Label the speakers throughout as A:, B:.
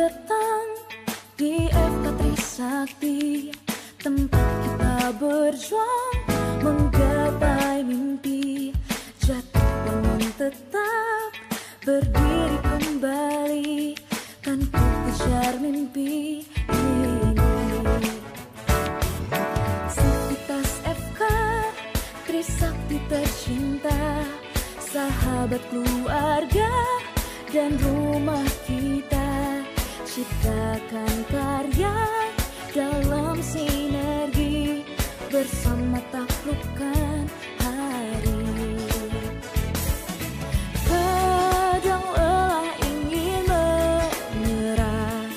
A: datang di FK Trisakti. Tempat kita berjuang menggapai mimpi. Jatuh bangun tetap berdiri kembali Kan ku kejar mimpi ini. Sivitas FK Trisakti tercinta Sahabat keluarga dan rumah kita Ciptakan karya dalam sinergi Bersama taklukkan hari. Kadang lelah ingin menyerah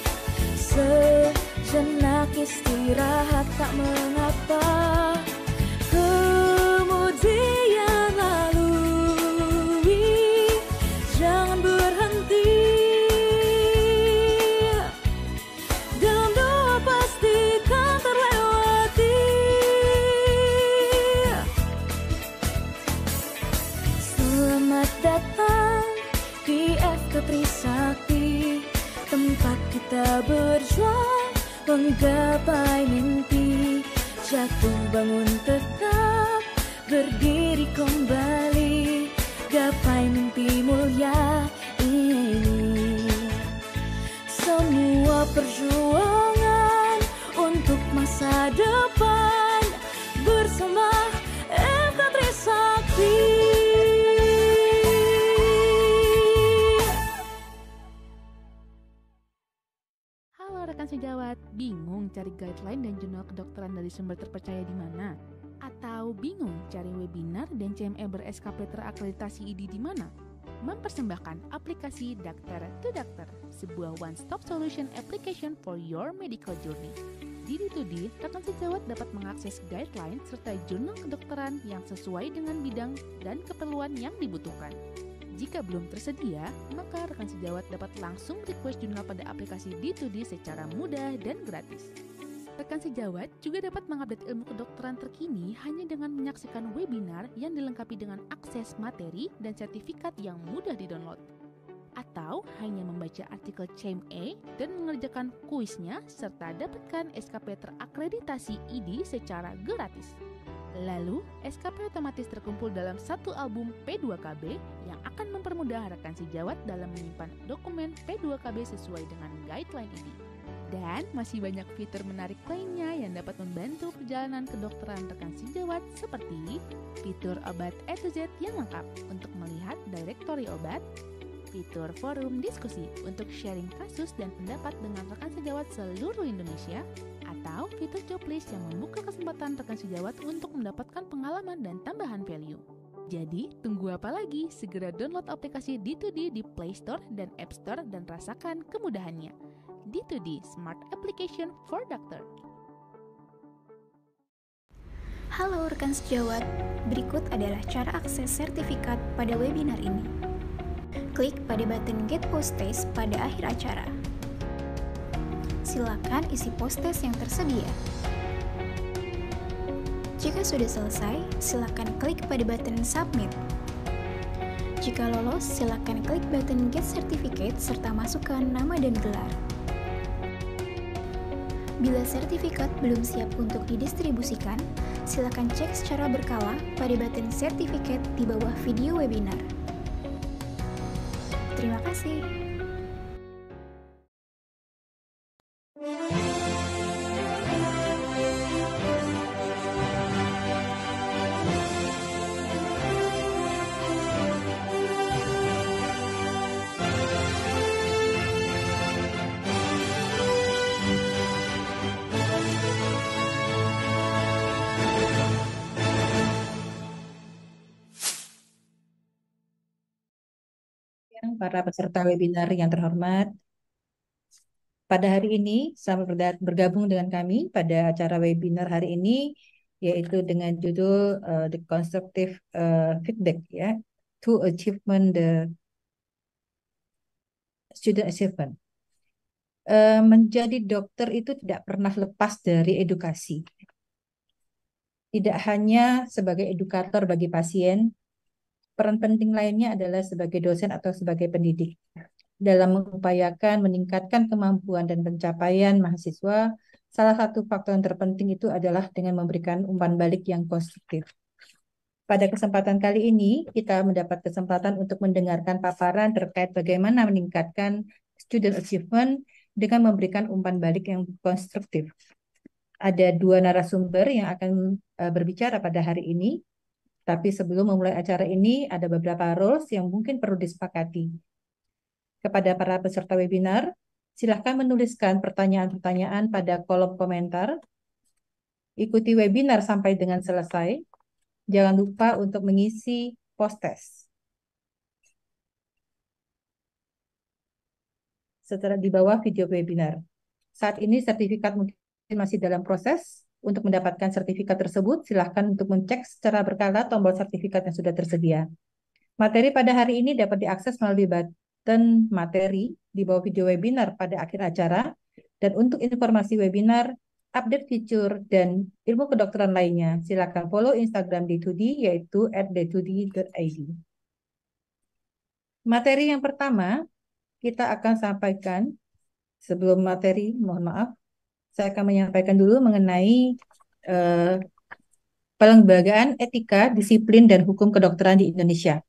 A: Sejenak istirahat tak mengapa kita berjuang menggapai mimpi. Jatuh bangun tetap berdiri kembali. Gapai mimpi mulia ini. Semua perjuangan untuk masa depan
B: Rekan sejawat, bingung cari guideline dan jurnal kedokteran dari sumber terpercaya di mana? Atau bingung cari webinar dan CME ber-SKP terakreditasi ID di mana? Mempersembahkan aplikasi Dokter to Dokter, sebuah one-stop solution application for your medical journey. Di D2D, rekan sejawat dapat mengakses guideline serta jurnal kedokteran yang sesuai dengan bidang dan keperluan yang dibutuhkan. Jika belum tersedia, maka rekan sejawat dapat langsung request jurnal pada aplikasi D2D secara mudah dan gratis. Rekan sejawat juga dapat mengupdate ilmu kedokteran terkini hanya dengan menyaksikan webinar yang dilengkapi dengan akses materi dan sertifikat yang mudah didownload. Atau hanya membaca artikel CME dan mengerjakan kuisnya serta dapatkan SKP terakreditasi ID secara gratis. Lalu, SKP otomatis terkumpul dalam satu album P2KB yang akan mempermudah rekan sejawat dalam menyimpan dokumen P2KB sesuai dengan guideline ini. Dan masih banyak fitur menarik lainnya yang dapat membantu perjalanan kedokteran rekan sejawat seperti fitur obat A to Z yang lengkap untuk melihat direktori obat, fitur forum diskusi untuk sharing kasus dan pendapat dengan rekan sejawat seluruh Indonesia, atau fitur job list yang membuka kesempatan rekan sejawat untuk mendapatkan pengalaman dan tambahan value. Jadi, tunggu apa lagi? Segera download aplikasi D2D di Play Store dan App Store dan rasakan kemudahannya. D2D Smart Application for Doctor.
C: Halo rekan sejawat, berikut adalah cara akses sertifikat pada webinar ini. Klik pada button Get Postage pada akhir acara. Silakan isi postage yang tersedia. Jika sudah selesai, silakan klik pada button Submit. Jika lolos, silakan klik button Get Certificate serta masukkan nama dan gelar. Bila sertifikat belum siap untuk didistribusikan, silakan cek secara berkala pada button sertifikat di bawah video webinar. Terima kasih.
D: Para peserta webinar yang terhormat. Pada hari ini, selamat bergabung dengan kami pada acara webinar hari ini, yaitu dengan judul uh, The Constructive uh, Feedback ya, to Achievement the Student Achievement. Uh, menjadi dokter itu tidak pernah lepas dari edukasi. Tidak hanya sebagai edukator bagi pasien, peran penting lainnya adalah sebagai dosen atau sebagai pendidik. dalam mengupayakan meningkatkan kemampuan dan pencapaian mahasiswa, salah satu faktor yang terpenting itu adalah dengan memberikan umpan balik yang konstruktif. Pada kesempatan kali ini, kita mendapat kesempatan untuk mendengarkan paparan terkait bagaimana meningkatkan student achievement dengan memberikan umpan balik yang konstruktif. Ada dua narasumber yang akan uh, berbicara pada hari ini. Tapi sebelum memulai acara ini, ada beberapa rules yang mungkin perlu disepakati. Kepada para peserta webinar, silahkan menuliskan pertanyaan-pertanyaan pada kolom komentar. Ikuti webinar sampai dengan selesai. Jangan lupa untuk mengisi post-test. Setelah di bawah video webinar. Saat ini sertifikat mungkin masih dalam proses, untuk mendapatkan sertifikat tersebut, silahkan untuk mencek secara berkala tombol sertifikat yang sudah tersedia. Materi pada hari ini dapat diakses melalui button materi di bawah video webinar pada akhir acara. Dan untuk informasi webinar, update fitur, dan ilmu kedokteran lainnya, silakan follow Instagram D2D yaitu at d2d.id. Materi yang pertama, kita akan sampaikan sebelum materi, mohon maaf, saya akan menyampaikan dulu mengenai uh, pelembagaan etika, disiplin, dan hukum kedokteran di Indonesia.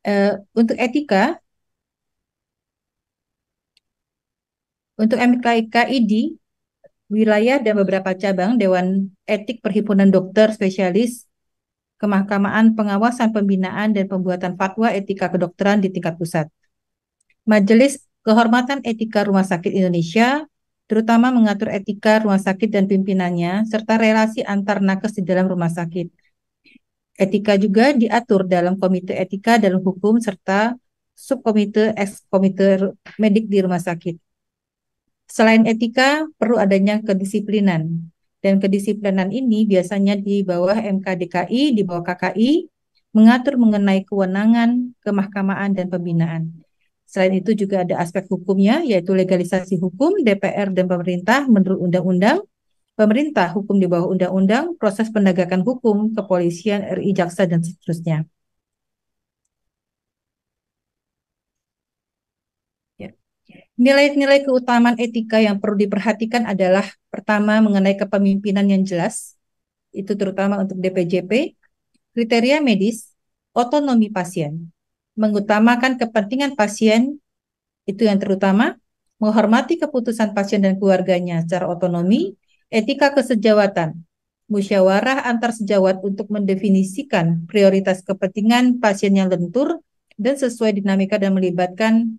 D: Uh, untuk etika, untuk MKID, wilayah dan beberapa cabang Dewan Etik Perhimpunan Dokter Spesialis, Kemahkamaan Pengawasan Pembinaan dan Pembuatan Fatwa Etika Kedokteran di tingkat pusat. Majelis Kehormatan Etika Rumah Sakit Indonesia terutama mengatur etika rumah sakit dan pimpinannya, serta relasi antar nakes di dalam rumah sakit. Etika juga diatur dalam Komite Etika dalam Hukum serta Subkomite Ekskomite Medik di rumah sakit. Selain etika, perlu adanya kedisiplinan. Dan kedisiplinan ini biasanya di bawah MKDKI, di bawah KKI, mengatur mengenai kewenangan, kemahkamaan, dan pembinaan. Selain itu juga ada aspek hukumnya, yaitu legalisasi hukum, DPR dan pemerintah menurut undang-undang, pemerintah hukum di bawah undang-undang, proses penegakan hukum, kepolisian, RI, jaksa, dan seterusnya. Ya. Nilai-nilai keutamaan etika yang perlu diperhatikan adalah pertama mengenai kepemimpinan yang jelas, itu terutama untuk DPJP, kriteria medis, otonomi pasien, mengutamakan kepentingan pasien itu yang terutama, menghormati keputusan pasien dan keluarganya secara otonomi, etika kesejawatan, musyawarah antar sejawat untuk mendefinisikan prioritas kepentingan pasien yang lentur dan sesuai dinamika dan melibatkan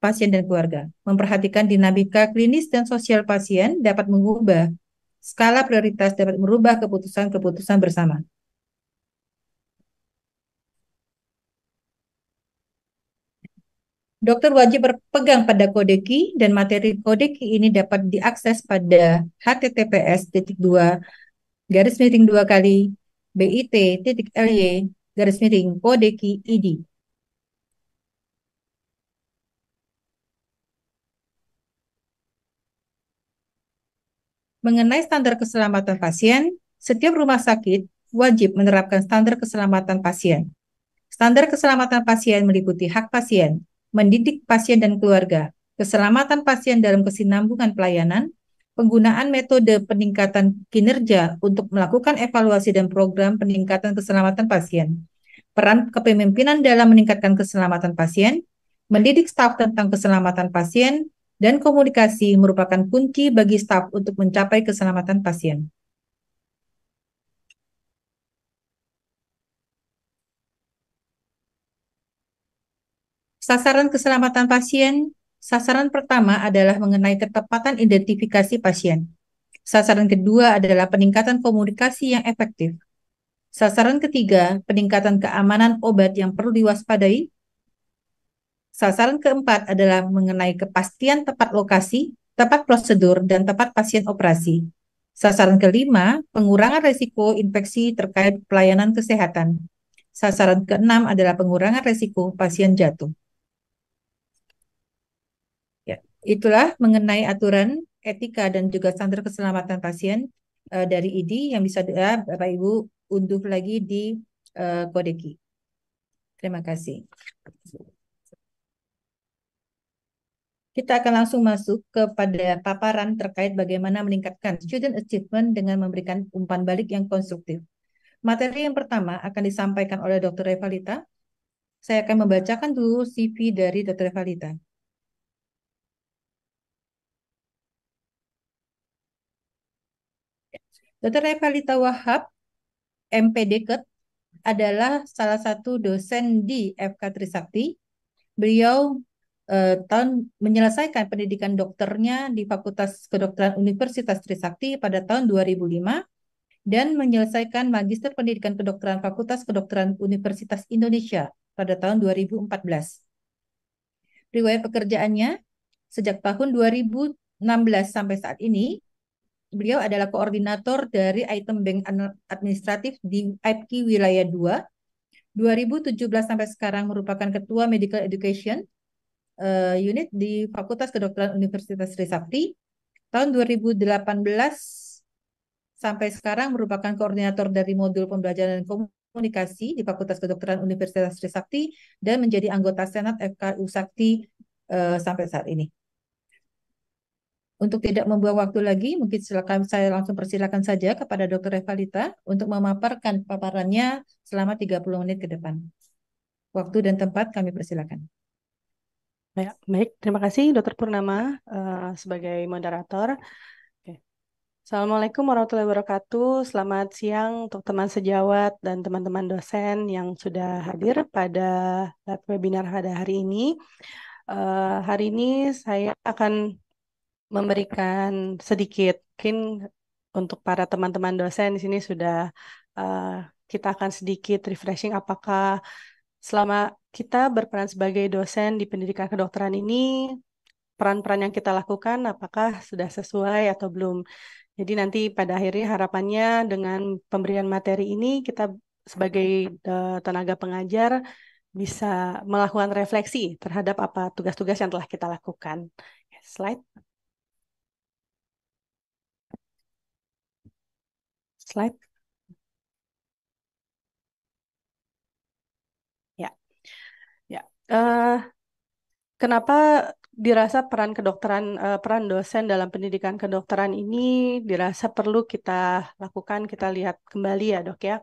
D: pasien dan keluarga. Memperhatikan dinamika klinis dan sosial pasien dapat mengubah skala prioritas dapat merubah keputusan-keputusan bersama. Dokter wajib berpegang pada kode key dan materi kode key ini dapat diakses pada https titik dua garis miring dua kali bit titik ly garis miring kode key id. Mengenai standar keselamatan pasien, setiap rumah sakit wajib menerapkan standar keselamatan pasien. Standar keselamatan pasien meliputi hak pasien, mendidik pasien dan keluarga, keselamatan pasien dalam kesinambungan pelayanan, penggunaan metode peningkatan kinerja untuk melakukan evaluasi dan program peningkatan keselamatan pasien, peran kepemimpinan dalam meningkatkan keselamatan pasien, mendidik staf tentang keselamatan pasien, dan komunikasi merupakan kunci bagi staf untuk mencapai keselamatan pasien. Sasaran keselamatan pasien, sasaran pertama adalah mengenai ketepatan identifikasi pasien. Sasaran kedua adalah peningkatan komunikasi yang efektif. Sasaran ketiga, peningkatan keamanan obat yang perlu diwaspadai. Sasaran keempat adalah mengenai kepastian tepat lokasi, tepat prosedur, dan tepat pasien operasi. Sasaran kelima, pengurangan risiko infeksi terkait pelayanan kesehatan. Sasaran keenam adalah pengurangan risiko pasien jatuh. Itulah mengenai aturan etika dan juga standar keselamatan pasien uh, dari ID yang bisa uh, Bapak Ibu unduh lagi di uh, Kodeki. Terima kasih. Kita akan langsung masuk kepada paparan terkait bagaimana meningkatkan student achievement dengan memberikan umpan balik yang konstruktif. Materi yang pertama akan disampaikan oleh Dr. Revalita. Saya akan membacakan dulu CV dari Dr. Revalita. Dr. Revalita Wahab, MPDKET, adalah salah satu dosen di FK Trisakti. Beliau eh, tahun menyelesaikan pendidikan dokternya di Fakultas Kedokteran Universitas Trisakti pada tahun 2005 dan menyelesaikan Magister Pendidikan Kedokteran Fakultas Kedokteran Universitas Indonesia pada tahun 2014. Riwayat pekerjaannya sejak tahun 2016 sampai saat ini beliau adalah koordinator dari item bank administratif di IPKI Wilayah 2. 2017 sampai sekarang merupakan ketua Medical Education uh, unit di Fakultas Kedokteran Universitas Trisakti. Tahun 2018 sampai sekarang merupakan koordinator dari modul pembelajaran dan komunikasi di Fakultas Kedokteran Universitas Trisakti dan menjadi anggota Senat FKU Sakti uh, sampai saat ini. Untuk tidak membuang waktu lagi, mungkin silakan saya langsung persilakan saja kepada Dr. Revalita untuk memaparkan paparannya selama 30 menit ke depan. Waktu dan tempat kami persilakan.
E: Ya, baik, terima kasih Dr. Purnama uh, sebagai moderator. Assalamualaikum warahmatullahi wabarakatuh. Selamat siang untuk teman sejawat dan teman-teman dosen yang sudah hadir pada webinar pada hari ini. Uh, hari ini saya akan memberikan sedikit mungkin untuk para teman-teman dosen di sini sudah uh, kita akan sedikit refreshing apakah selama kita berperan sebagai dosen di pendidikan kedokteran ini peran-peran yang kita lakukan apakah sudah sesuai atau belum. Jadi nanti pada akhirnya harapannya dengan pemberian materi ini kita sebagai uh, tenaga pengajar bisa melakukan refleksi terhadap apa tugas-tugas yang telah kita lakukan. Slide. Slide. Ya, ya. Uh, kenapa dirasa peran kedokteran, uh, peran dosen dalam pendidikan kedokteran ini dirasa perlu kita lakukan, kita lihat kembali ya dok ya.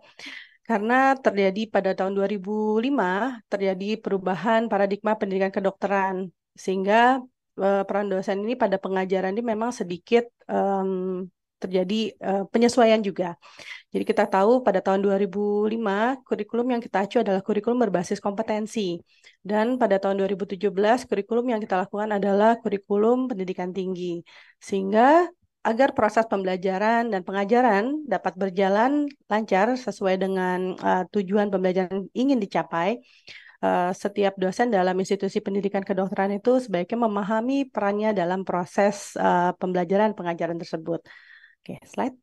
E: Karena terjadi pada tahun 2005 terjadi perubahan paradigma pendidikan kedokteran sehingga uh, peran dosen ini pada pengajaran ini memang sedikit um, terjadi uh, penyesuaian juga. Jadi kita tahu pada tahun 2005 kurikulum yang kita acu adalah kurikulum berbasis kompetensi dan pada tahun 2017 kurikulum yang kita lakukan adalah kurikulum pendidikan tinggi. Sehingga agar proses pembelajaran dan pengajaran dapat berjalan lancar sesuai dengan uh, tujuan pembelajaran ingin dicapai, uh, setiap dosen dalam institusi pendidikan kedokteran itu sebaiknya memahami perannya dalam proses uh, pembelajaran pengajaran tersebut. Oke, slide.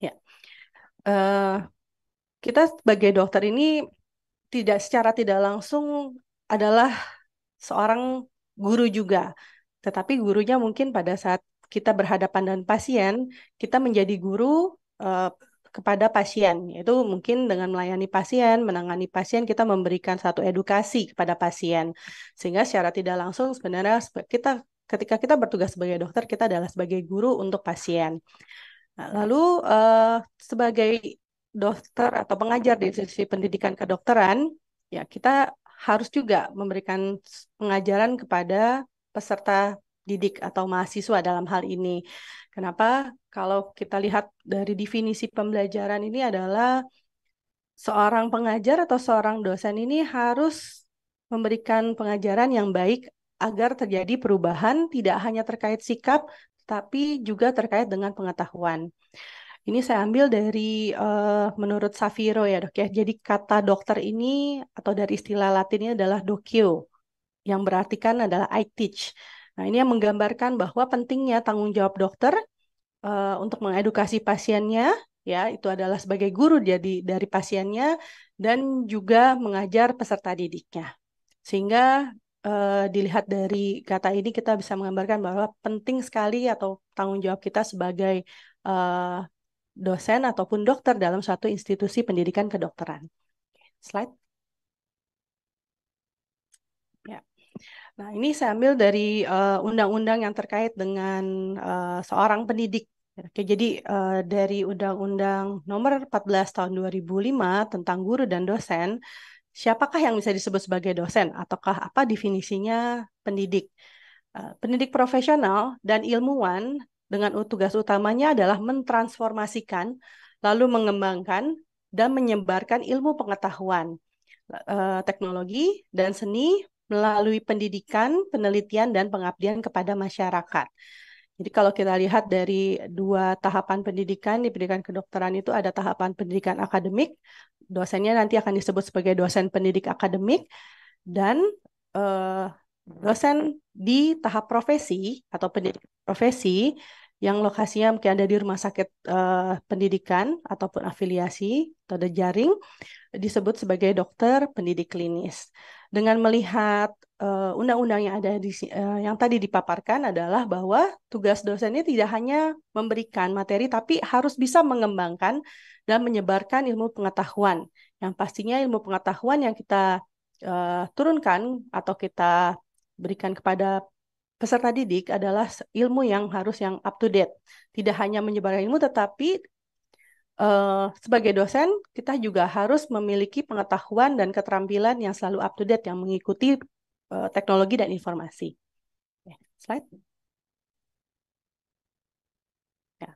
E: Ya, uh, kita sebagai dokter ini tidak secara tidak langsung adalah seorang guru juga, tetapi gurunya mungkin pada saat kita berhadapan dengan pasien, kita menjadi guru uh, kepada pasien, yaitu mungkin dengan melayani pasien, menangani pasien, kita memberikan satu edukasi kepada pasien, sehingga secara tidak langsung sebenarnya kita ketika kita bertugas sebagai dokter, kita adalah sebagai guru untuk pasien. Nah, lalu uh, sebagai dokter atau pengajar di institusi pendidikan kedokteran, ya kita harus juga memberikan pengajaran kepada peserta didik atau mahasiswa dalam hal ini. Kenapa? Kalau kita lihat dari definisi pembelajaran ini adalah seorang pengajar atau seorang dosen ini harus memberikan pengajaran yang baik agar terjadi perubahan tidak hanya terkait sikap, tapi juga terkait dengan pengetahuan. Ini saya ambil dari uh, menurut Safiro ya dok ya. Jadi kata dokter ini atau dari istilah latinnya adalah docio, yang berarti kan adalah I teach. Nah ini yang menggambarkan bahwa pentingnya tanggung jawab dokter uh, untuk mengedukasi pasiennya, ya itu adalah sebagai guru jadi dari pasiennya dan juga mengajar peserta didiknya. Sehingga uh, dilihat dari kata ini kita bisa menggambarkan bahwa penting sekali atau tanggung jawab kita sebagai uh, dosen ataupun dokter dalam suatu institusi pendidikan kedokteran. Slide. Ya. Nah, ini saya ambil dari undang undang-undang yang terkait dengan uh, seorang pendidik. Oke, jadi uh, dari Undang-Undang Nomor 14 Tahun 2005 tentang guru dan dosen, siapakah yang bisa disebut sebagai dosen ataukah apa definisinya pendidik? Uh, pendidik profesional dan ilmuwan dengan tugas utamanya adalah mentransformasikan, lalu mengembangkan dan menyebarkan ilmu pengetahuan, uh, teknologi dan seni melalui pendidikan, penelitian, dan pengabdian kepada masyarakat. Jadi kalau kita lihat dari dua tahapan pendidikan di pendidikan kedokteran itu ada tahapan pendidikan akademik, dosennya nanti akan disebut sebagai dosen pendidik akademik dan eh, dosen di tahap profesi atau pendidik profesi yang lokasinya mungkin ada di rumah sakit eh, pendidikan ataupun afiliasi atau ada jaring disebut sebagai dokter pendidik klinis dengan melihat uh, undang-undang yang ada di uh, yang tadi dipaparkan adalah bahwa tugas dosen ini tidak hanya memberikan materi tapi harus bisa mengembangkan dan menyebarkan ilmu pengetahuan. Yang pastinya ilmu pengetahuan yang kita uh, turunkan atau kita berikan kepada peserta didik adalah ilmu yang harus yang up to date. Tidak hanya menyebarkan ilmu tetapi uh, sebagai dosen kita juga harus memiliki pengetahuan dan keterampilan yang selalu up to date yang mengikuti uh, teknologi dan informasi. Okay, slide. Ya.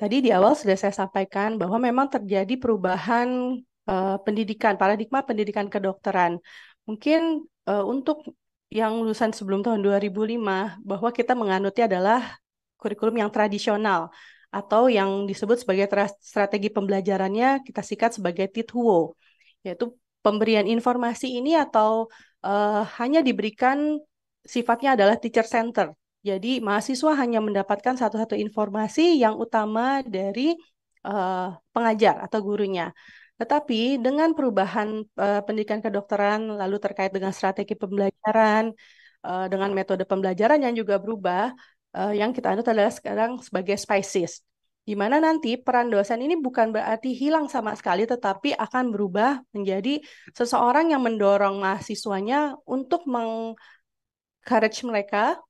E: Tadi di awal sudah saya sampaikan bahwa memang terjadi perubahan uh, pendidikan, paradigma pendidikan kedokteran. Mungkin uh, untuk yang lulusan sebelum tahun 2005 bahwa kita menganutnya adalah kurikulum yang tradisional atau yang disebut sebagai strategi pembelajarannya kita sikat sebagai tithuo, yaitu pemberian informasi ini atau uh, hanya diberikan sifatnya adalah teacher center. Jadi mahasiswa hanya mendapatkan satu-satu informasi yang utama dari uh, pengajar atau gurunya. Tetapi dengan perubahan uh, pendidikan kedokteran, lalu terkait dengan strategi pembelajaran, uh, dengan metode pembelajaran yang juga berubah, uh, yang kita anut adalah sekarang sebagai spices. Di mana nanti peran dosen ini bukan berarti hilang sama sekali, tetapi akan berubah menjadi seseorang yang mendorong mahasiswanya untuk meng-courage mereka,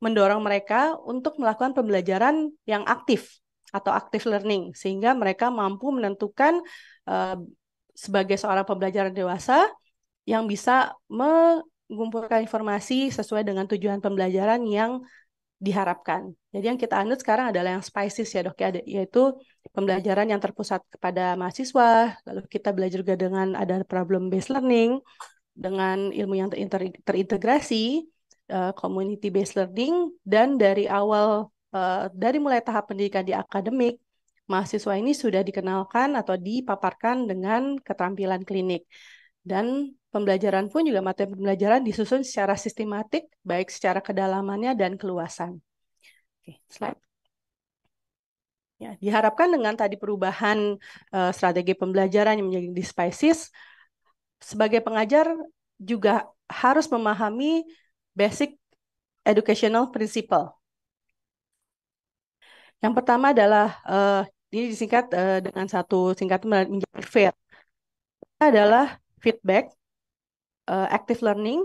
E: mendorong mereka untuk melakukan pembelajaran yang aktif atau active learning, sehingga mereka mampu menentukan uh, sebagai seorang pembelajaran dewasa yang bisa mengumpulkan informasi sesuai dengan tujuan pembelajaran yang diharapkan. Jadi yang kita anut sekarang adalah yang spices ya dok ya, yaitu pembelajaran yang terpusat kepada mahasiswa, lalu kita belajar juga dengan ada problem based learning, dengan ilmu yang ter terintegrasi, uh, community based learning, dan dari awal, uh, dari mulai tahap pendidikan di akademik, mahasiswa ini sudah dikenalkan atau dipaparkan dengan keterampilan klinik. Dan Pembelajaran pun juga materi pembelajaran disusun secara sistematik, baik secara kedalamannya dan keluasan. Oke, slide. Ya, diharapkan dengan tadi perubahan uh, strategi pembelajaran yang menjadi di Spices, sebagai pengajar juga harus memahami basic educational principle. Yang pertama adalah uh, ini disingkat uh, dengan satu singkatan menjadi FAIR. Adalah feedback, uh, active learning,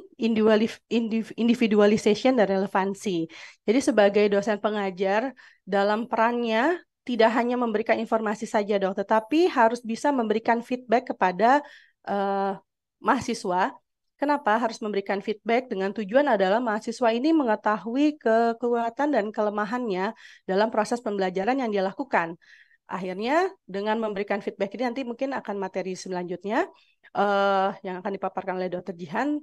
E: individualization, dan relevansi. Jadi sebagai dosen pengajar, dalam perannya tidak hanya memberikan informasi saja dong, tetapi harus bisa memberikan feedback kepada uh, mahasiswa. Kenapa harus memberikan feedback? Dengan tujuan adalah mahasiswa ini mengetahui kekuatan dan kelemahannya dalam proses pembelajaran yang dia lakukan. Akhirnya dengan memberikan feedback ini nanti mungkin akan materi selanjutnya uh, yang akan dipaparkan oleh Dr. Jihan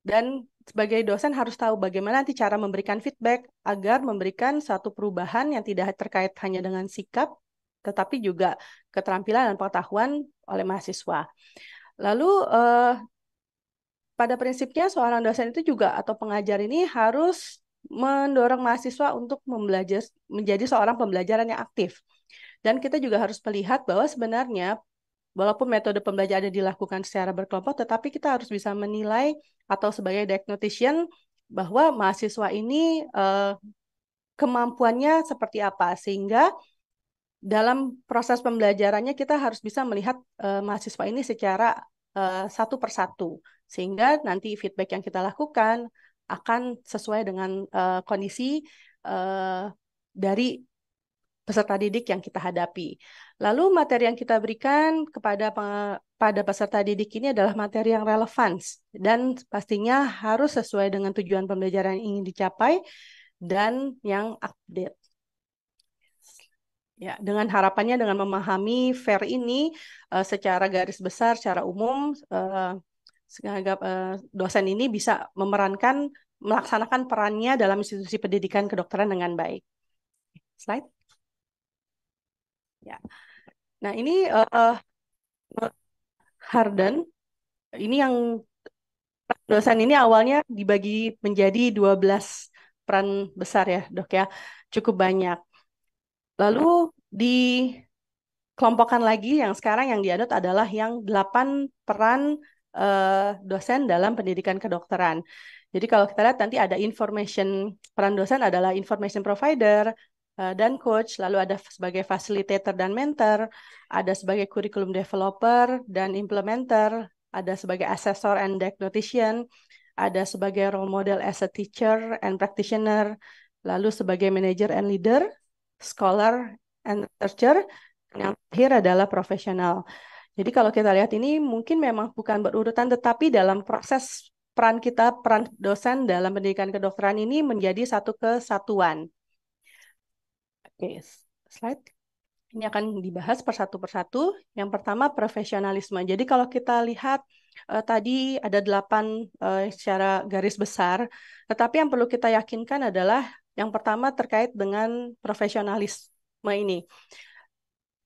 E: dan sebagai dosen harus tahu bagaimana nanti cara memberikan feedback agar memberikan satu perubahan yang tidak terkait hanya dengan sikap tetapi juga keterampilan dan pengetahuan oleh mahasiswa. Lalu uh, pada prinsipnya seorang dosen itu juga atau pengajar ini harus mendorong mahasiswa untuk membelajar menjadi seorang pembelajaran yang aktif. Dan kita juga harus melihat bahwa sebenarnya walaupun metode pembelajaran dilakukan secara berkelompok, tetapi kita harus bisa menilai atau sebagai diagnostician bahwa mahasiswa ini uh, kemampuannya seperti apa. Sehingga dalam proses pembelajarannya kita harus bisa melihat uh, mahasiswa ini secara uh, satu persatu. Sehingga nanti feedback yang kita lakukan akan sesuai dengan uh, kondisi uh, dari peserta didik yang kita hadapi. Lalu materi yang kita berikan kepada pada peserta didik ini adalah materi yang relevan dan pastinya harus sesuai dengan tujuan pembelajaran yang ingin dicapai dan yang update. Ya, dengan harapannya dengan memahami FAIR ini uh, secara garis besar, secara umum, uh, dosen ini bisa memerankan, melaksanakan perannya dalam institusi pendidikan kedokteran dengan baik. Slide. Ya. Nah, ini uh, Harden, ini yang dosen ini awalnya dibagi menjadi 12 peran besar ya, Dok ya. Cukup banyak. Lalu dikelompokkan lagi yang sekarang yang diadot adalah yang 8 peran uh, dosen dalam pendidikan kedokteran. Jadi kalau kita lihat nanti ada information peran dosen adalah information provider, Eh, dan coach, lalu ada sebagai facilitator dan mentor, ada sebagai curriculum developer dan implementer, ada sebagai assessor and diagnostician, ada sebagai role model as a teacher and practitioner, lalu sebagai manager and leader, scholar and researcher, yang terakhir adalah profesional. Jadi kalau kita lihat ini mungkin memang bukan berurutan, tetapi dalam proses peran kita, peran dosen dalam pendidikan kedokteran ini menjadi satu kesatuan. Oke, slide. Ini akan dibahas persatu persatu. Yang pertama profesionalisme. Jadi kalau kita lihat uh, tadi ada delapan uh, secara garis besar, tetapi yang perlu kita yakinkan adalah yang pertama terkait dengan profesionalisme ini.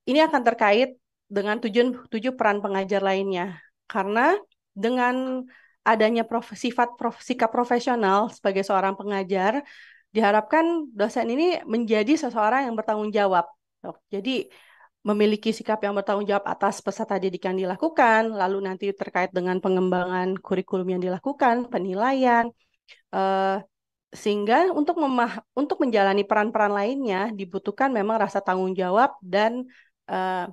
E: Ini akan terkait dengan tujuan tujuh peran pengajar lainnya. Karena dengan adanya prof, sifat prof, sikap profesional sebagai seorang pengajar, diharapkan dosen ini menjadi seseorang yang bertanggung jawab. Jadi memiliki sikap yang bertanggung jawab atas peserta didik yang dilakukan, lalu nanti terkait dengan pengembangan kurikulum yang dilakukan, penilaian, eh, sehingga untuk memah untuk menjalani peran-peran lainnya dibutuhkan memang rasa tanggung jawab dan eh,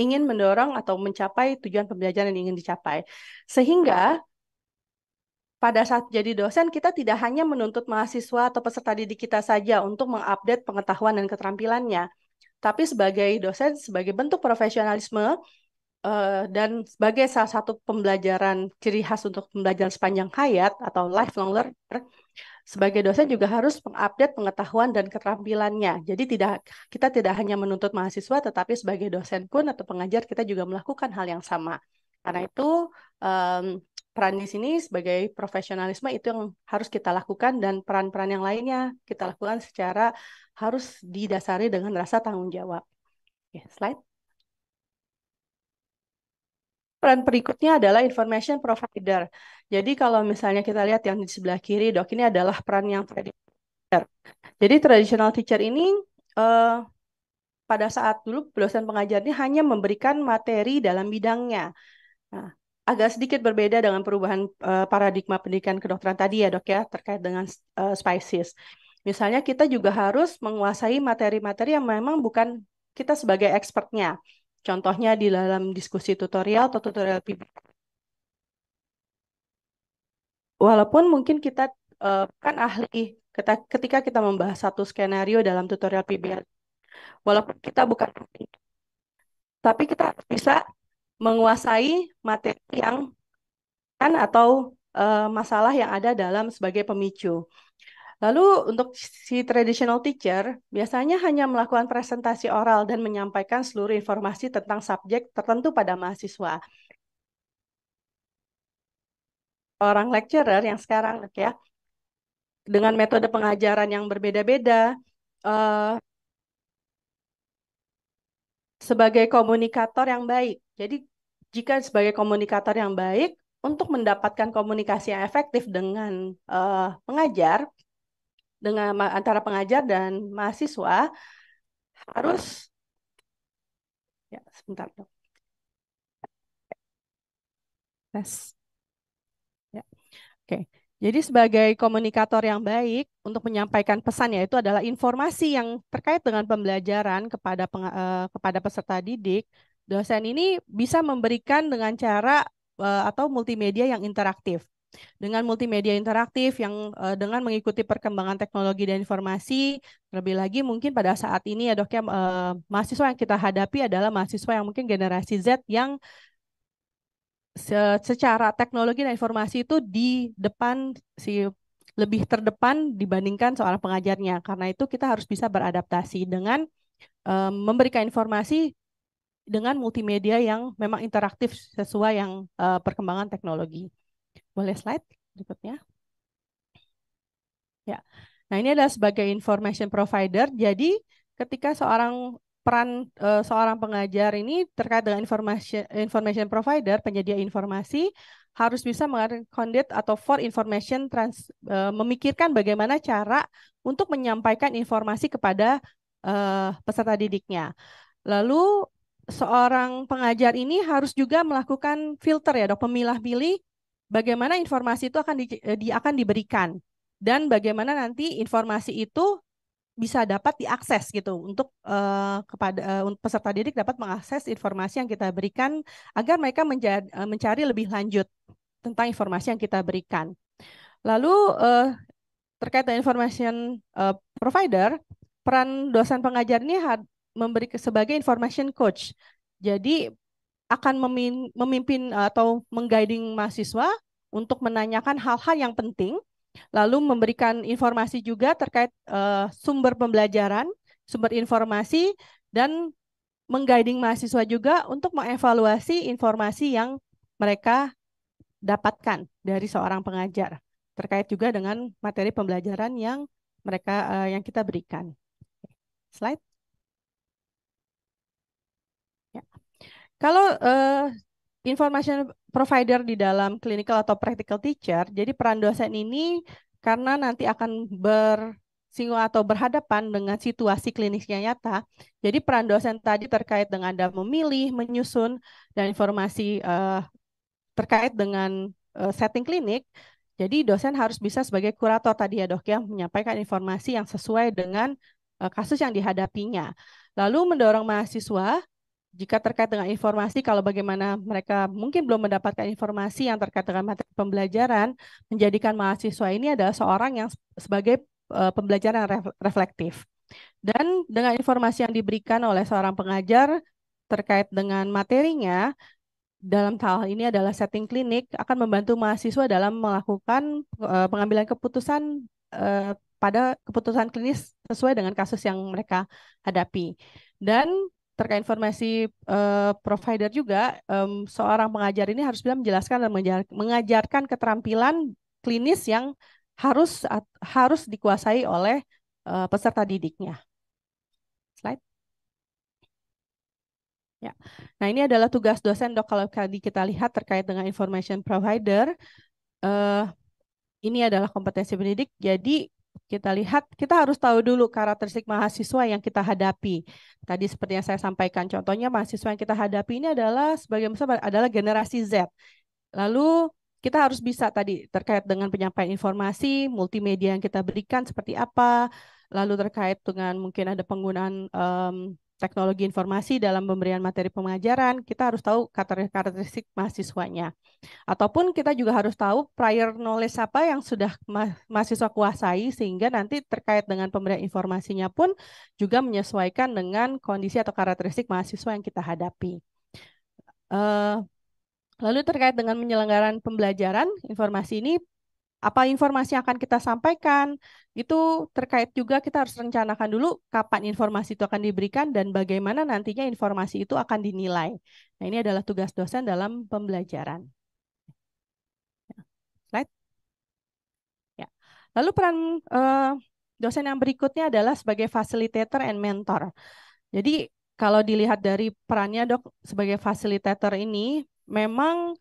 E: ingin mendorong atau mencapai tujuan pembelajaran yang ingin dicapai. Sehingga pada saat jadi dosen kita tidak hanya menuntut mahasiswa atau peserta didik kita saja untuk mengupdate pengetahuan dan keterampilannya, tapi sebagai dosen sebagai bentuk profesionalisme uh, dan sebagai salah satu pembelajaran ciri khas untuk pembelajaran sepanjang hayat atau lifelong learner, sebagai dosen juga harus mengupdate pengetahuan dan keterampilannya. Jadi tidak kita tidak hanya menuntut mahasiswa, tetapi sebagai dosen pun atau pengajar kita juga melakukan hal yang sama. Karena itu um, peran di sini sebagai profesionalisme itu yang harus kita lakukan dan peran-peran yang lainnya kita lakukan secara harus didasari dengan rasa tanggung jawab. Oke, slide. Peran berikutnya adalah information provider. Jadi kalau misalnya kita lihat yang di sebelah kiri, dok, ini adalah peran yang tradisional. Jadi traditional teacher ini uh, pada saat dulu dosen pengajar ini hanya memberikan materi dalam bidangnya. Nah, agak sedikit berbeda dengan perubahan uh, paradigma pendidikan kedokteran tadi ya dok ya terkait dengan uh, spices. Misalnya kita juga harus menguasai materi-materi yang memang bukan kita sebagai expertnya. Contohnya di dalam diskusi tutorial atau tutorial PB. Walaupun mungkin kita uh, kan ahli ketika kita membahas satu skenario dalam tutorial PBL, walaupun kita bukan tapi kita bisa menguasai materi yang kan atau uh, masalah yang ada dalam sebagai pemicu. Lalu untuk si traditional teacher biasanya hanya melakukan presentasi oral dan menyampaikan seluruh informasi tentang subjek tertentu pada mahasiswa. Orang lecturer yang sekarang ya dengan metode pengajaran yang berbeda-beda uh, sebagai komunikator yang baik. Jadi jika sebagai komunikator yang baik untuk mendapatkan komunikasi yang efektif dengan uh, pengajar dengan antara pengajar dan mahasiswa harus ya sebentar dok. Tes. Ya. Oke. Jadi sebagai komunikator yang baik untuk menyampaikan pesan yaitu adalah informasi yang terkait dengan pembelajaran kepada uh, kepada peserta didik dosen ini bisa memberikan dengan cara uh, atau multimedia yang interaktif. Dengan multimedia interaktif yang uh, dengan mengikuti perkembangan teknologi dan informasi, lebih lagi mungkin pada saat ini ya dok ya uh, mahasiswa yang kita hadapi adalah mahasiswa yang mungkin generasi Z yang secara teknologi dan informasi itu di depan si lebih terdepan dibandingkan seorang pengajarnya. Karena itu kita harus bisa beradaptasi dengan memberikan informasi dengan multimedia yang memang interaktif sesuai yang uh, perkembangan teknologi. Boleh slide berikutnya? Ya. Nah, ini adalah sebagai information provider. Jadi, ketika seorang peran uh, seorang pengajar ini terkait dengan information information provider, penyedia informasi harus bisa mengkondet atau for information trans uh, memikirkan bagaimana cara untuk menyampaikan informasi kepada uh, peserta didiknya. Lalu seorang pengajar ini harus juga melakukan filter ya dok, pemilah-pilih bagaimana informasi itu akan di, di akan diberikan dan bagaimana nanti informasi itu bisa dapat diakses gitu untuk uh, kepada uh, peserta didik dapat mengakses informasi yang kita berikan agar mereka menjadi, uh, mencari lebih lanjut tentang informasi yang kita berikan. Lalu uh, terkait dengan information uh, provider, peran dosen pengajar ini memberi sebagai information coach. Jadi akan memimpin atau mengguiding mahasiswa untuk menanyakan hal-hal yang penting, lalu memberikan informasi juga terkait uh, sumber pembelajaran, sumber informasi, dan mengguiding mahasiswa juga untuk mengevaluasi informasi yang mereka dapatkan dari seorang pengajar terkait juga dengan materi pembelajaran yang mereka uh, yang kita berikan. Slide. Ya. Kalau uh, information provider di dalam clinical atau practical teacher, jadi peran dosen ini karena nanti akan bersinggung atau berhadapan dengan situasi klinisnya nyata. Jadi peran dosen tadi terkait dengan Anda memilih, menyusun, dan informasi uh, terkait dengan uh, setting klinik, jadi dosen harus bisa sebagai kurator tadi ya dok ya, menyampaikan informasi yang sesuai dengan uh, kasus yang dihadapinya. Lalu mendorong mahasiswa jika terkait dengan informasi, kalau bagaimana mereka mungkin belum mendapatkan informasi yang terkait dengan materi pembelajaran, menjadikan mahasiswa ini adalah seorang yang sebagai uh, pembelajaran reflektif. Dan dengan informasi yang diberikan oleh seorang pengajar terkait dengan materinya, dalam hal ini adalah setting klinik akan membantu mahasiswa dalam melakukan uh, pengambilan keputusan uh, pada keputusan klinis sesuai dengan kasus yang mereka hadapi. Dan terkait informasi uh, provider juga, um, seorang pengajar ini harus bisa menjelaskan dan mengajarkan keterampilan klinis yang harus harus dikuasai oleh uh, peserta didiknya. Slide. Ya. Nah, ini adalah tugas dosen dok kalau tadi kita lihat terkait dengan information provider. Uh, ini adalah kompetensi pendidik. Jadi kita lihat, kita harus tahu dulu karakteristik mahasiswa yang kita hadapi. Tadi seperti yang saya sampaikan, contohnya mahasiswa yang kita hadapi ini adalah sebagai besar adalah generasi Z. Lalu kita harus bisa tadi terkait dengan penyampaian informasi, multimedia yang kita berikan seperti apa, lalu terkait dengan mungkin ada penggunaan um, teknologi informasi dalam pemberian materi pengajaran, kita harus tahu karakteristik mahasiswanya. Ataupun kita juga harus tahu prior knowledge apa yang sudah ma mahasiswa kuasai sehingga nanti terkait dengan pemberian informasinya pun juga menyesuaikan dengan kondisi atau karakteristik mahasiswa yang kita hadapi. Uh, lalu terkait dengan penyelenggaraan pembelajaran, informasi ini apa informasi yang akan kita sampaikan itu terkait juga kita harus rencanakan dulu kapan informasi itu akan diberikan dan bagaimana nantinya informasi itu akan dinilai. Nah ini adalah tugas dosen dalam pembelajaran. Slide. Ya. Lalu peran uh, dosen yang berikutnya adalah sebagai facilitator and mentor. Jadi kalau dilihat dari perannya dok sebagai facilitator ini memang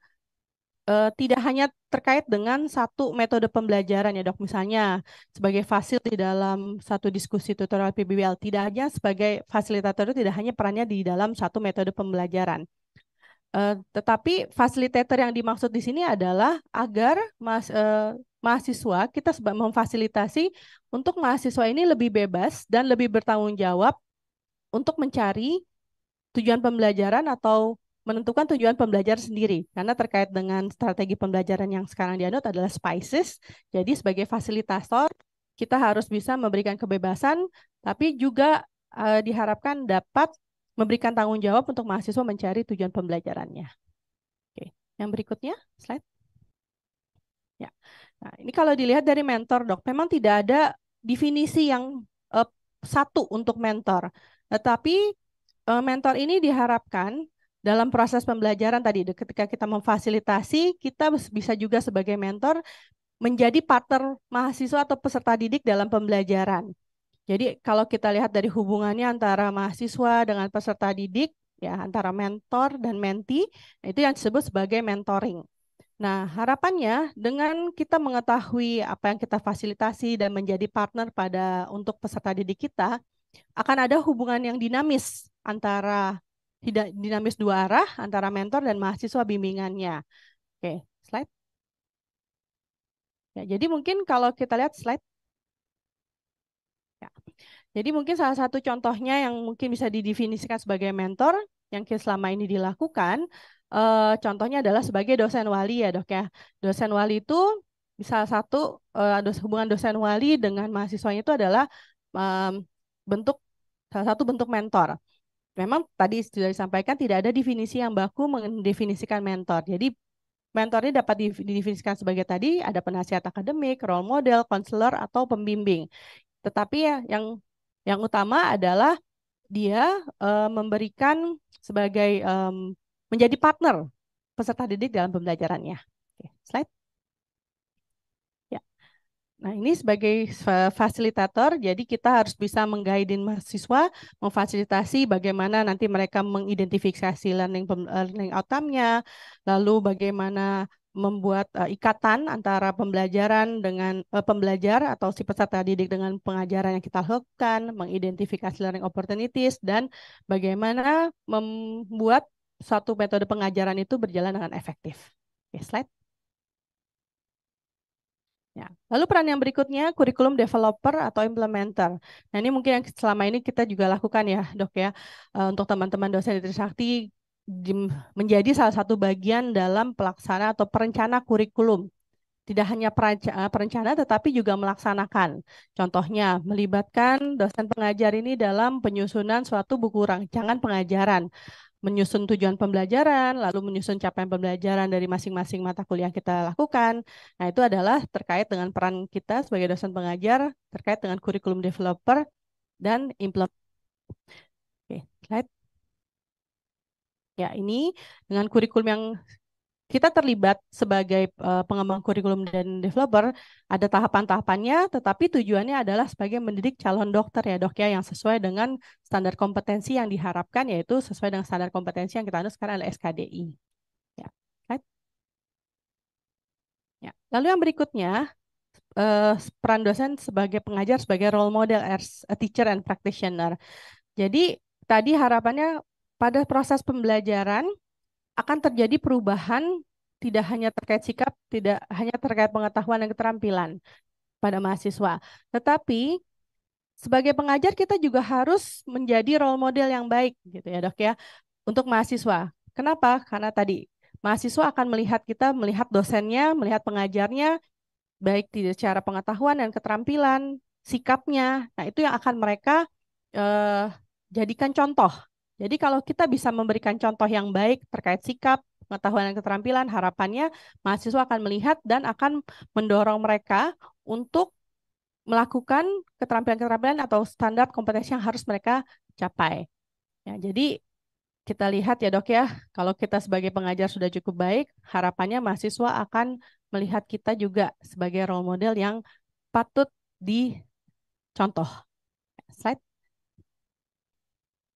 E: uh, tidak hanya terkait dengan satu metode pembelajaran ya dok, misalnya sebagai fasil di dalam satu diskusi tutorial PBBL, tidak hanya sebagai fasilitator itu tidak hanya perannya di dalam satu metode pembelajaran. Uh, tetapi fasilitator yang dimaksud di sini adalah agar mas, uh, mahasiswa kita memfasilitasi untuk mahasiswa ini lebih bebas dan lebih bertanggung jawab untuk mencari tujuan pembelajaran atau menentukan tujuan pembelajar sendiri karena terkait dengan strategi pembelajaran yang sekarang dianut adalah SPICES. Jadi sebagai fasilitator kita harus bisa memberikan kebebasan tapi juga uh, diharapkan dapat memberikan tanggung jawab untuk mahasiswa mencari tujuan pembelajarannya. Oke, yang berikutnya slide. Ya. Nah, ini kalau dilihat dari mentor, Dok, memang tidak ada definisi yang uh, satu untuk mentor. Tetapi uh, mentor ini diharapkan dalam proses pembelajaran tadi ketika kita memfasilitasi kita bisa juga sebagai mentor menjadi partner mahasiswa atau peserta didik dalam pembelajaran. Jadi kalau kita lihat dari hubungannya antara mahasiswa dengan peserta didik ya antara mentor dan menti nah itu yang disebut sebagai mentoring. Nah, harapannya dengan kita mengetahui apa yang kita fasilitasi dan menjadi partner pada untuk peserta didik kita akan ada hubungan yang dinamis antara dinamis dua arah antara mentor dan mahasiswa bimbingannya. Oke, slide. Ya, jadi mungkin kalau kita lihat slide. Ya. Jadi mungkin salah satu contohnya yang mungkin bisa didefinisikan sebagai mentor yang selama ini dilakukan, uh, contohnya adalah sebagai dosen wali ya dok ya. Dosen wali itu salah satu uh, hubungan dosen wali dengan mahasiswanya itu adalah bentuk salah satu bentuk mentor memang tadi sudah disampaikan tidak ada definisi yang baku mendefinisikan mentor. Jadi mentor ini dapat didefinisikan sebagai tadi ada penasihat akademik, role model, konselor atau pembimbing. Tetapi ya yang yang utama adalah dia uh, memberikan sebagai um, menjadi partner peserta didik dalam pembelajarannya. Slide. Nah, ini sebagai fasilitator, jadi kita harus bisa mengguiding mahasiswa, memfasilitasi bagaimana nanti mereka mengidentifikasi learning learning outcome-nya, lalu bagaimana membuat uh, ikatan antara pembelajaran dengan uh, pembelajar atau si peserta didik dengan pengajaran yang kita lakukan, mengidentifikasi learning opportunities dan bagaimana membuat suatu metode pengajaran itu berjalan dengan efektif. Oke, slide. Ya. Lalu peran yang berikutnya kurikulum developer atau implementer. Nah ini mungkin yang selama ini kita juga lakukan ya dok ya uh, untuk teman-teman dosen di Trisakti menjadi salah satu bagian dalam pelaksana atau perencana kurikulum. Tidak hanya eh, perencana tetapi juga melaksanakan. Contohnya melibatkan dosen pengajar ini dalam penyusunan suatu buku rancangan pengajaran menyusun tujuan pembelajaran, lalu menyusun capaian pembelajaran dari masing-masing mata kuliah kita lakukan. Nah, itu adalah terkait dengan peran kita sebagai dosen pengajar, terkait dengan kurikulum developer dan implement. Oke, slide. Ya, ini dengan kurikulum yang kita terlibat sebagai uh, pengembang kurikulum dan developer, ada tahapan-tahapannya, tetapi tujuannya adalah sebagai mendidik calon dokter ya dok ya, yang sesuai dengan standar kompetensi yang diharapkan, yaitu sesuai dengan standar kompetensi yang kita anut sekarang adalah SKDI. Ya, right? ya. Lalu yang berikutnya, uh, peran dosen sebagai pengajar, sebagai role model as a teacher and practitioner. Jadi tadi harapannya pada proses pembelajaran, akan terjadi perubahan tidak hanya terkait sikap, tidak hanya terkait pengetahuan dan keterampilan pada mahasiswa, tetapi sebagai pengajar kita juga harus menjadi role model yang baik gitu ya dok ya untuk mahasiswa. Kenapa? Karena tadi mahasiswa akan melihat kita, melihat dosennya, melihat pengajarnya, baik di secara pengetahuan dan keterampilan, sikapnya. Nah itu yang akan mereka eh, jadikan contoh jadi kalau kita bisa memberikan contoh yang baik terkait sikap, pengetahuan dan keterampilan, harapannya mahasiswa akan melihat dan akan mendorong mereka untuk melakukan keterampilan-keterampilan atau standar kompetensi yang harus mereka capai. Ya, jadi kita lihat ya dok ya, kalau kita sebagai pengajar sudah cukup baik, harapannya mahasiswa akan melihat kita juga sebagai role model yang patut dicontoh. Slide.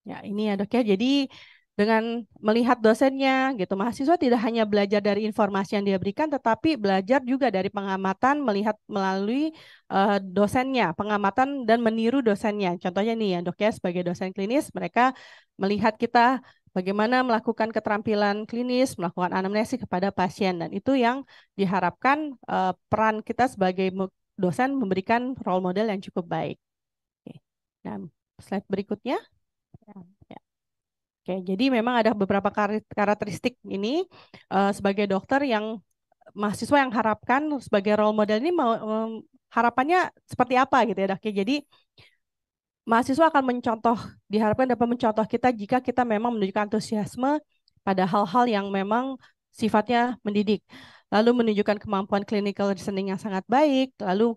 E: Ya, ini ya dok ya. Jadi dengan melihat dosennya gitu, mahasiswa tidak hanya belajar dari informasi yang dia berikan, tetapi belajar juga dari pengamatan, melihat melalui uh, dosennya, pengamatan dan meniru dosennya. Contohnya nih ya dok ya, sebagai dosen klinis, mereka melihat kita bagaimana melakukan keterampilan klinis, melakukan anamnesis kepada pasien, dan itu yang diharapkan uh, peran kita sebagai dosen memberikan role model yang cukup baik. Oke. Nah, slide berikutnya. Ya. Oke, Oke, jadi memang ada beberapa karakteristik ini uh, sebagai dokter yang mahasiswa yang harapkan sebagai role model ini mau um, harapannya seperti apa gitu ya dok. Jadi mahasiswa akan mencontoh diharapkan dapat mencontoh kita jika kita memang menunjukkan antusiasme pada hal-hal yang memang sifatnya mendidik. Lalu menunjukkan kemampuan clinical reasoning yang sangat baik, lalu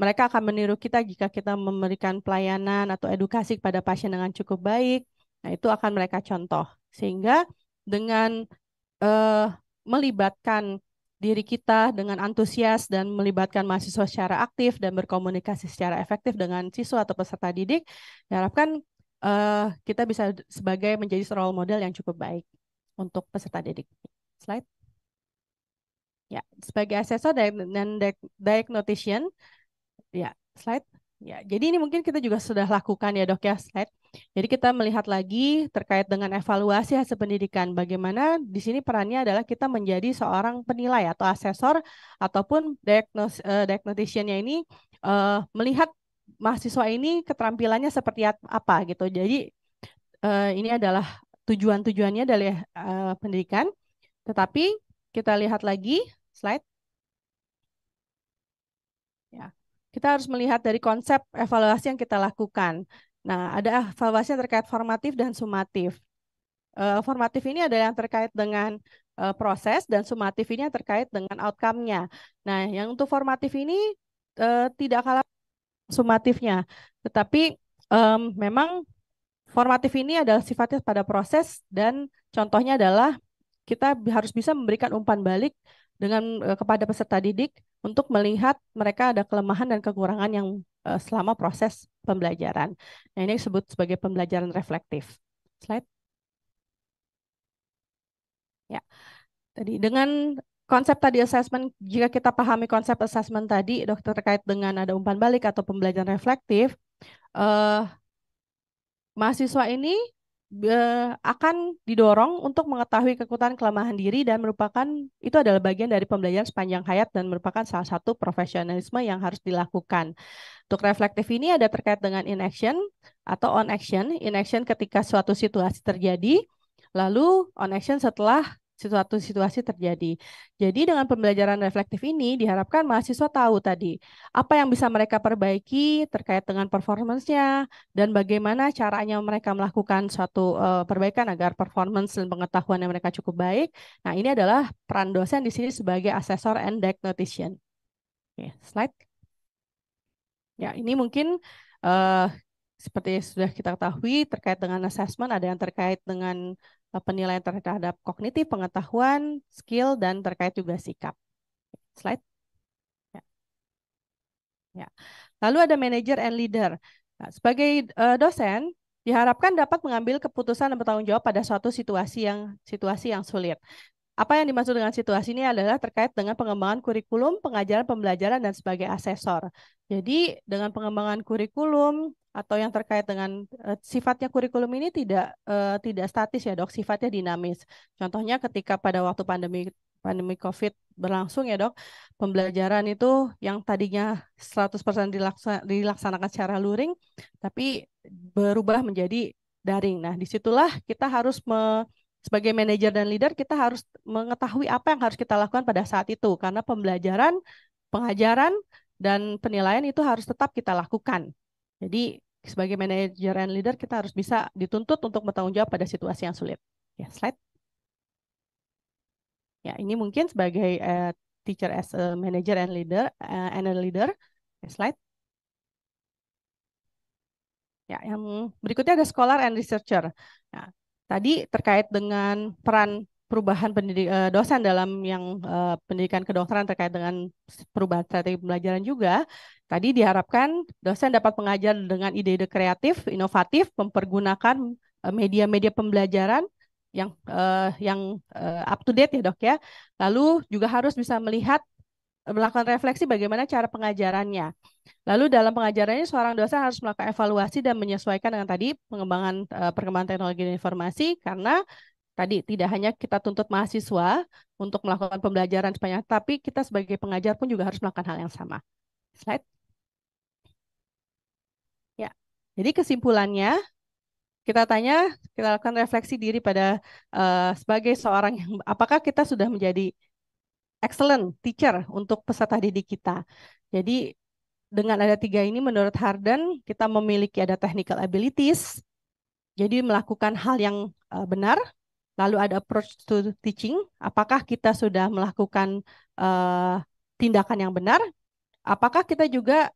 E: mereka akan meniru kita jika kita memberikan pelayanan atau edukasi kepada pasien dengan cukup baik. Nah, itu akan mereka contoh. Sehingga dengan uh, melibatkan diri kita dengan antusias dan melibatkan mahasiswa secara aktif dan berkomunikasi secara efektif dengan siswa atau peserta didik, diharapkan uh, kita bisa sebagai menjadi role model yang cukup baik untuk peserta didik. Slide. Ya, sebagai asesor dan diagnostician, ya, slide. Ya, jadi ini mungkin kita juga sudah lakukan ya dok ya slide. Jadi kita melihat lagi terkait dengan evaluasi hasil pendidikan. Bagaimana di sini perannya adalah kita menjadi seorang penilai atau asesor ataupun diagnos, uh, diagnosticiannya ini uh, melihat mahasiswa ini keterampilannya seperti apa gitu. Jadi uh, ini adalah tujuan-tujuannya dari uh, pendidikan. Tetapi kita lihat lagi slide. Ya. Kita harus melihat dari konsep evaluasi yang kita lakukan. Nah, ada evaluasi yang terkait formatif dan sumatif. Uh, formatif ini ada yang terkait dengan uh, proses dan sumatif ini yang terkait dengan outcome-nya. Nah, yang untuk formatif ini uh, tidak kalah sumatifnya, tetapi um, memang formatif ini adalah sifatnya pada proses dan contohnya adalah kita harus bisa memberikan umpan balik dengan uh, kepada peserta didik untuk melihat mereka ada kelemahan dan kekurangan yang uh, selama proses pembelajaran. Nah, ini disebut sebagai pembelajaran reflektif. Slide. Ya. Tadi dengan konsep tadi assessment, jika kita pahami konsep assessment tadi, dokter terkait dengan ada umpan balik atau pembelajaran reflektif, uh, mahasiswa ini akan didorong untuk mengetahui kekuatan kelemahan diri dan merupakan itu adalah bagian dari pembelajaran sepanjang hayat dan merupakan salah satu profesionalisme yang harus dilakukan. Untuk reflektif ini ada terkait dengan inaction atau on action. In action ketika suatu situasi terjadi, lalu on action setelah suatu situasi terjadi. Jadi dengan pembelajaran reflektif ini diharapkan mahasiswa tahu tadi apa yang bisa mereka perbaiki terkait dengan performance-nya dan bagaimana caranya mereka melakukan suatu uh, perbaikan agar performance dan pengetahuan yang mereka cukup baik. Nah, ini adalah peran dosen di sini sebagai assessor and diagnostician. Oke, slide. Ya, ini mungkin uh, seperti sudah kita ketahui terkait dengan assessment ada yang terkait dengan penilaian terhadap kognitif, pengetahuan, skill, dan terkait juga sikap. Slide. Ya. ya. Lalu ada manager and leader. Nah, sebagai uh, dosen, diharapkan dapat mengambil keputusan dan bertanggung jawab pada suatu situasi yang situasi yang sulit. Apa yang dimaksud dengan situasi ini adalah terkait dengan pengembangan kurikulum, pengajaran, pembelajaran, dan sebagai asesor. Jadi dengan pengembangan kurikulum, atau yang terkait dengan uh, sifatnya kurikulum ini tidak uh, tidak statis ya dok, sifatnya dinamis. Contohnya ketika pada waktu pandemi pandemi COVID berlangsung ya dok, pembelajaran itu yang tadinya 100% dilaksa, dilaksanakan secara luring, tapi berubah menjadi daring. Nah di situlah kita harus me, sebagai manajer dan leader kita harus mengetahui apa yang harus kita lakukan pada saat itu karena pembelajaran, pengajaran dan penilaian itu harus tetap kita lakukan jadi sebagai manajer and leader kita harus bisa dituntut untuk bertanggung jawab pada situasi yang sulit. Ya, slide. Ya, ini mungkin sebagai uh, teacher as a manager and leader uh, and a leader. Ya, slide. Ya, yang berikutnya ada scholar and researcher. Nah, tadi terkait dengan peran perubahan pendidik uh, dosen dalam yang pendidikan kedokteran terkait dengan perubahan strategi pembelajaran juga tadi diharapkan dosen dapat mengajar dengan ide-ide kreatif, inovatif, mempergunakan uh, media-media pembelajaran yang uh, yang uh, up to date ya dok ya. Lalu juga harus bisa melihat melakukan refleksi bagaimana cara pengajarannya. Lalu dalam pengajarannya seorang dosen harus melakukan evaluasi dan menyesuaikan dengan tadi pengembangan uh, perkembangan teknologi dan informasi karena tadi tidak hanya kita tuntut mahasiswa untuk melakukan pembelajaran sepanjang, tapi kita sebagai pengajar pun juga harus melakukan hal yang sama. Slide. Ya, jadi kesimpulannya, kita tanya, kita lakukan refleksi diri pada uh, sebagai seorang yang apakah kita sudah menjadi excellent teacher untuk peserta didik kita. Jadi dengan ada tiga ini menurut Harden kita memiliki ada technical abilities, jadi melakukan hal yang uh, benar, lalu ada approach to teaching, apakah kita sudah melakukan uh, tindakan yang benar, apakah kita juga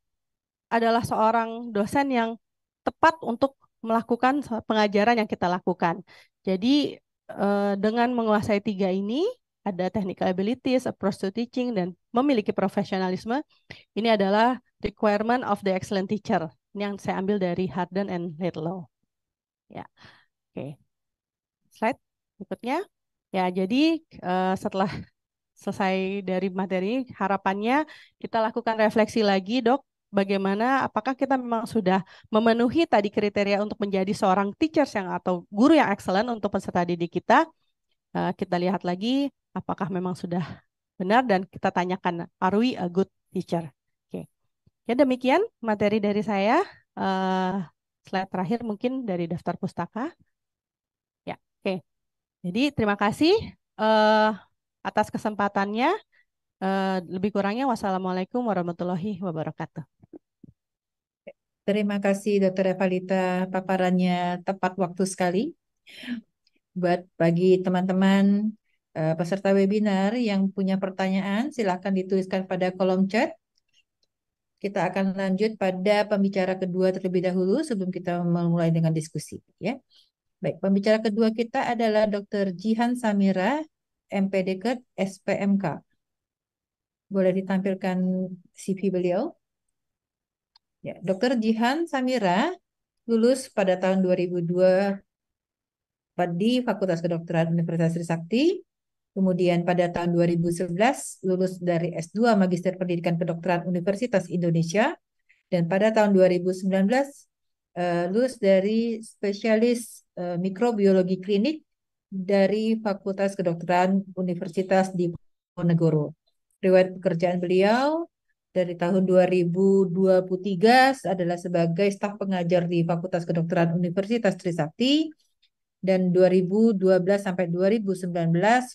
E: adalah seorang dosen yang tepat untuk melakukan pengajaran yang kita lakukan. Jadi eh, dengan menguasai tiga ini, ada technical abilities, approach to teaching, dan memiliki profesionalisme, ini adalah requirement of the excellent teacher. Ini yang saya ambil dari Harden and Laidlaw. Ya, oke. Okay. Slide berikutnya. Ya, jadi uh, setelah selesai dari materi, harapannya kita lakukan refleksi lagi, dok, bagaimana apakah kita memang sudah memenuhi tadi kriteria untuk menjadi seorang teachers yang atau guru yang excellent untuk peserta didik kita. Uh, kita lihat lagi apakah memang sudah benar dan kita tanyakan are we a good teacher? Oke. Okay. Ya demikian materi dari saya. Uh, slide terakhir mungkin dari daftar pustaka. Ya, oke. Okay. Jadi terima kasih uh, atas kesempatannya. Uh, lebih kurangnya wassalamualaikum warahmatullahi wabarakatuh.
D: Terima kasih Dokter Evalita, paparannya tepat waktu sekali. Buat bagi teman-teman uh, peserta webinar yang punya pertanyaan, silakan dituliskan pada kolom chat. Kita akan lanjut pada pembicara kedua terlebih dahulu sebelum kita memulai dengan diskusi. Ya, baik. Pembicara kedua kita adalah Dr. Jihan Samira, MPDK SPMK. Boleh ditampilkan CV beliau? Ya, Dr. Jihan Samira lulus pada tahun 2002 di Fakultas Kedokteran Universitas Trisakti. Kemudian pada tahun 2011 lulus dari S2 Magister Pendidikan Kedokteran Universitas Indonesia. Dan pada tahun 2019 uh, eh, lulus dari spesialis uh, mikrobiologi klinik dari Fakultas Kedokteran Universitas Diponegoro. Riwayat pekerjaan beliau dari tahun 2023 adalah sebagai staf pengajar di Fakultas Kedokteran Universitas Trisakti dan 2012 sampai 2019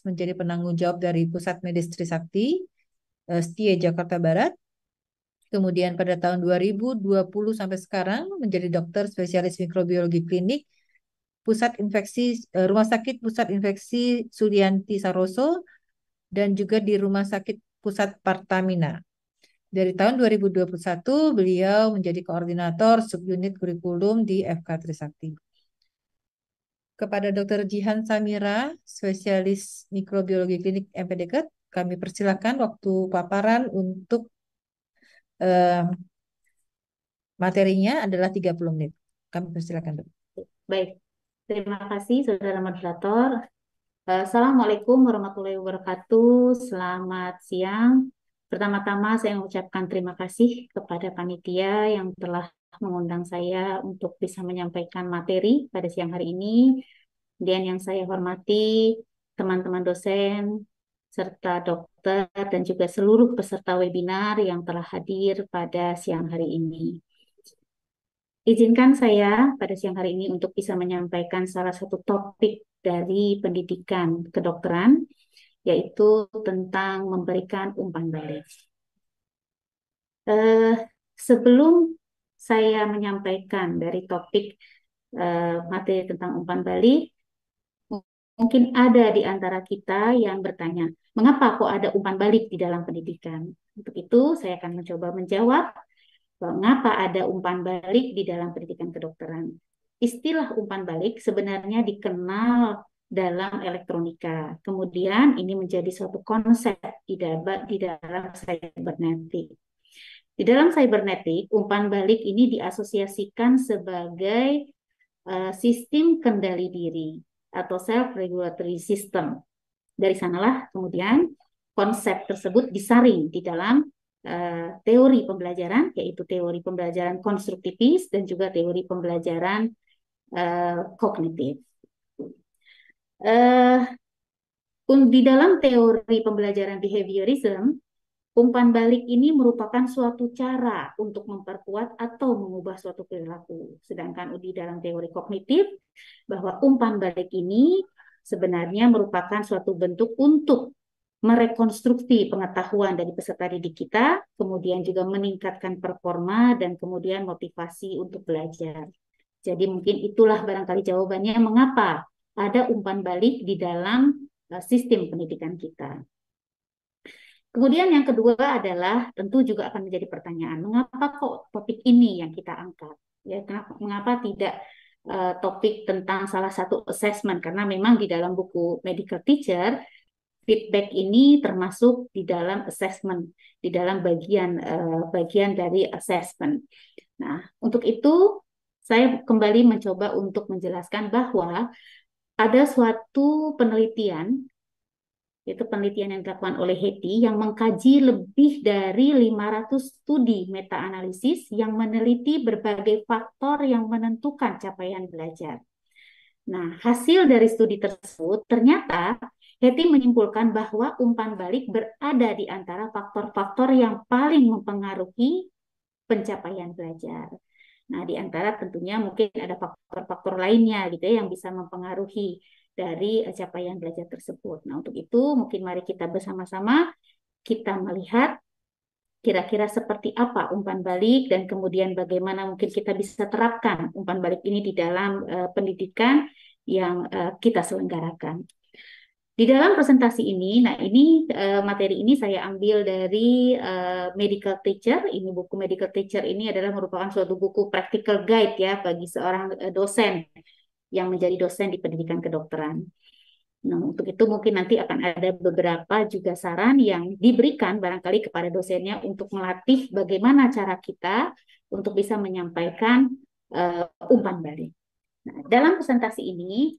D: menjadi penanggung jawab dari Pusat Medis Trisakti eh, Setia Jakarta Barat. Kemudian pada tahun 2020 sampai sekarang menjadi dokter spesialis mikrobiologi klinik Pusat Infeksi eh, Rumah Sakit Pusat Infeksi Sulianti Saroso dan juga di Rumah Sakit Pusat Partamina. Dari tahun 2021 beliau menjadi koordinator subunit kurikulum di FK Trisakti. Kepada Dr. Jihan Samira, spesialis mikrobiologi klinik MPDK, kami persilakan waktu paparan untuk uh, materinya adalah 30 menit. Kami persilakan, Dok.
F: Baik, terima kasih Saudara Moderator. Eh, Assalamualaikum warahmatullahi wabarakatuh. Selamat siang. Pertama-tama saya mengucapkan terima kasih kepada panitia yang telah mengundang saya untuk bisa menyampaikan materi pada siang hari ini. Dan yang saya hormati teman-teman dosen, serta dokter, dan juga seluruh peserta webinar yang telah hadir pada siang hari ini. Izinkan saya pada siang hari ini untuk bisa menyampaikan salah satu topik dari pendidikan kedokteran yaitu tentang memberikan umpan balik. Eh, sebelum saya menyampaikan dari topik eh, materi tentang umpan balik, mungkin ada di antara kita yang bertanya, mengapa kok ada umpan balik di dalam pendidikan? Untuk itu, saya akan mencoba menjawab mengapa ada umpan balik di dalam pendidikan kedokteran. Istilah umpan balik sebenarnya dikenal dalam elektronika. Kemudian ini menjadi suatu konsep di dalam, di cybernetik. Di dalam cybernetik, umpan balik ini diasosiasikan sebagai uh, sistem kendali diri atau self-regulatory system. Dari sanalah kemudian konsep tersebut disaring di dalam uh, teori pembelajaran, yaitu teori pembelajaran konstruktivis dan juga teori pembelajaran uh, kognitif uh, di dalam teori pembelajaran behaviorism, umpan balik ini merupakan suatu cara untuk memperkuat atau mengubah suatu perilaku. Sedangkan di dalam teori kognitif, bahwa umpan balik ini sebenarnya merupakan suatu bentuk untuk merekonstruksi pengetahuan dari peserta didik kita, kemudian juga meningkatkan performa dan kemudian motivasi untuk belajar. Jadi mungkin itulah barangkali jawabannya mengapa ada umpan balik di dalam eh, sistem pendidikan kita. Kemudian yang kedua adalah tentu juga akan menjadi pertanyaan, mengapa kok topik ini yang kita angkat? Ya, kenapa, mengapa tidak uh, topik tentang salah satu assessment? Karena memang di dalam buku Medical Teacher feedback ini termasuk di dalam assessment, di dalam bagian uh, bagian dari assessment. Nah, untuk itu saya kembali mencoba untuk menjelaskan bahwa ada suatu penelitian yaitu penelitian yang dilakukan oleh Hetty yang mengkaji lebih dari 500 studi meta-analisis yang meneliti berbagai faktor yang menentukan capaian belajar. Nah, hasil dari studi tersebut ternyata Hetty menyimpulkan bahwa umpan balik berada di antara faktor-faktor yang paling mempengaruhi pencapaian belajar. Nah, di antara tentunya mungkin ada faktor-faktor lainnya gitu ya yang bisa mempengaruhi dari eh, capaian belajar tersebut. Nah, untuk itu mungkin mari kita bersama-sama kita melihat kira-kira seperti apa umpan balik dan kemudian bagaimana mungkin kita bisa terapkan umpan balik ini di dalam uh, pendidikan yang uh, kita selenggarakan. Di dalam presentasi ini, nah ini uh, materi ini saya ambil dari uh, Medical Teacher. Ini buku Medical Teacher ini adalah merupakan suatu buku practical guide ya bagi seorang uh, dosen yang menjadi dosen di pendidikan kedokteran. Nah, untuk itu mungkin nanti akan ada beberapa juga saran yang diberikan barangkali kepada dosennya untuk melatih bagaimana cara kita untuk bisa menyampaikan uh, umpan balik. Nah, dalam presentasi ini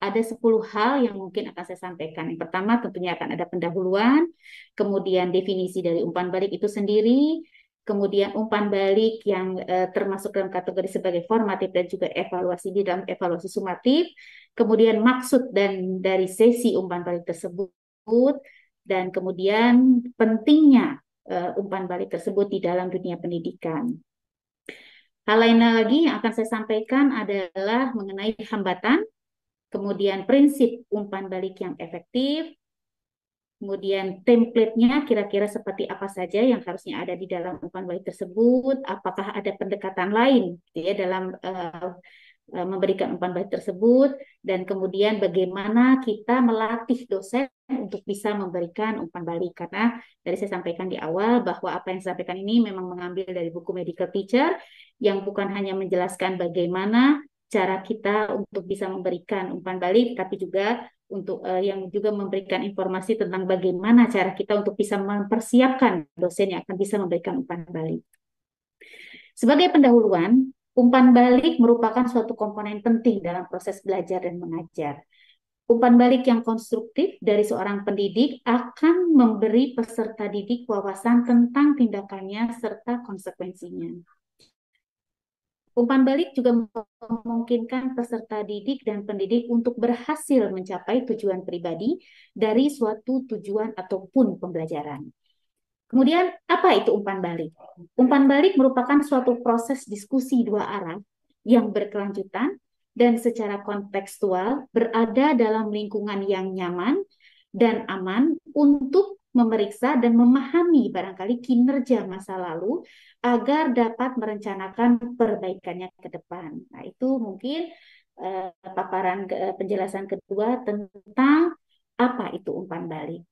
F: ada 10 hal yang mungkin akan saya sampaikan. Yang pertama tentunya akan ada pendahuluan, kemudian definisi dari umpan balik itu sendiri, kemudian umpan balik yang uh, termasuk dalam kategori sebagai formatif dan juga evaluasi di dalam evaluasi sumatif, kemudian maksud dan dari sesi umpan balik tersebut, dan kemudian pentingnya uh, umpan balik tersebut di dalam dunia pendidikan. Hal lain lagi yang akan saya sampaikan adalah mengenai hambatan, kemudian prinsip umpan balik yang efektif, Kemudian template-nya kira-kira seperti apa saja yang harusnya ada di dalam umpan balik tersebut, apakah ada pendekatan lain gitu ya dalam uh, memberikan umpan balik tersebut? Dan kemudian bagaimana kita melatih dosen untuk bisa memberikan umpan balik? Karena dari saya sampaikan di awal bahwa apa yang saya sampaikan ini memang mengambil dari buku medical teacher yang bukan hanya menjelaskan bagaimana cara kita untuk bisa memberikan umpan balik tapi juga untuk uh, yang juga memberikan informasi tentang bagaimana cara kita untuk bisa mempersiapkan dosen yang akan bisa memberikan umpan balik. Sebagai pendahuluan, umpan balik merupakan suatu komponen penting dalam proses belajar dan mengajar. Umpan balik yang konstruktif dari seorang pendidik akan memberi peserta didik wawasan tentang tindakannya serta konsekuensinya. Umpan balik juga memungkinkan peserta didik dan pendidik untuk berhasil mencapai tujuan pribadi dari suatu tujuan ataupun pembelajaran. Kemudian, apa itu umpan balik? Umpan balik merupakan suatu proses diskusi dua arah yang berkelanjutan dan secara kontekstual berada dalam lingkungan yang nyaman dan aman untuk memeriksa dan memahami barangkali kinerja masa lalu agar dapat merencanakan perbaikannya ke depan. Nah, itu mungkin uh, paparan uh, penjelasan kedua tentang apa itu umpan balik.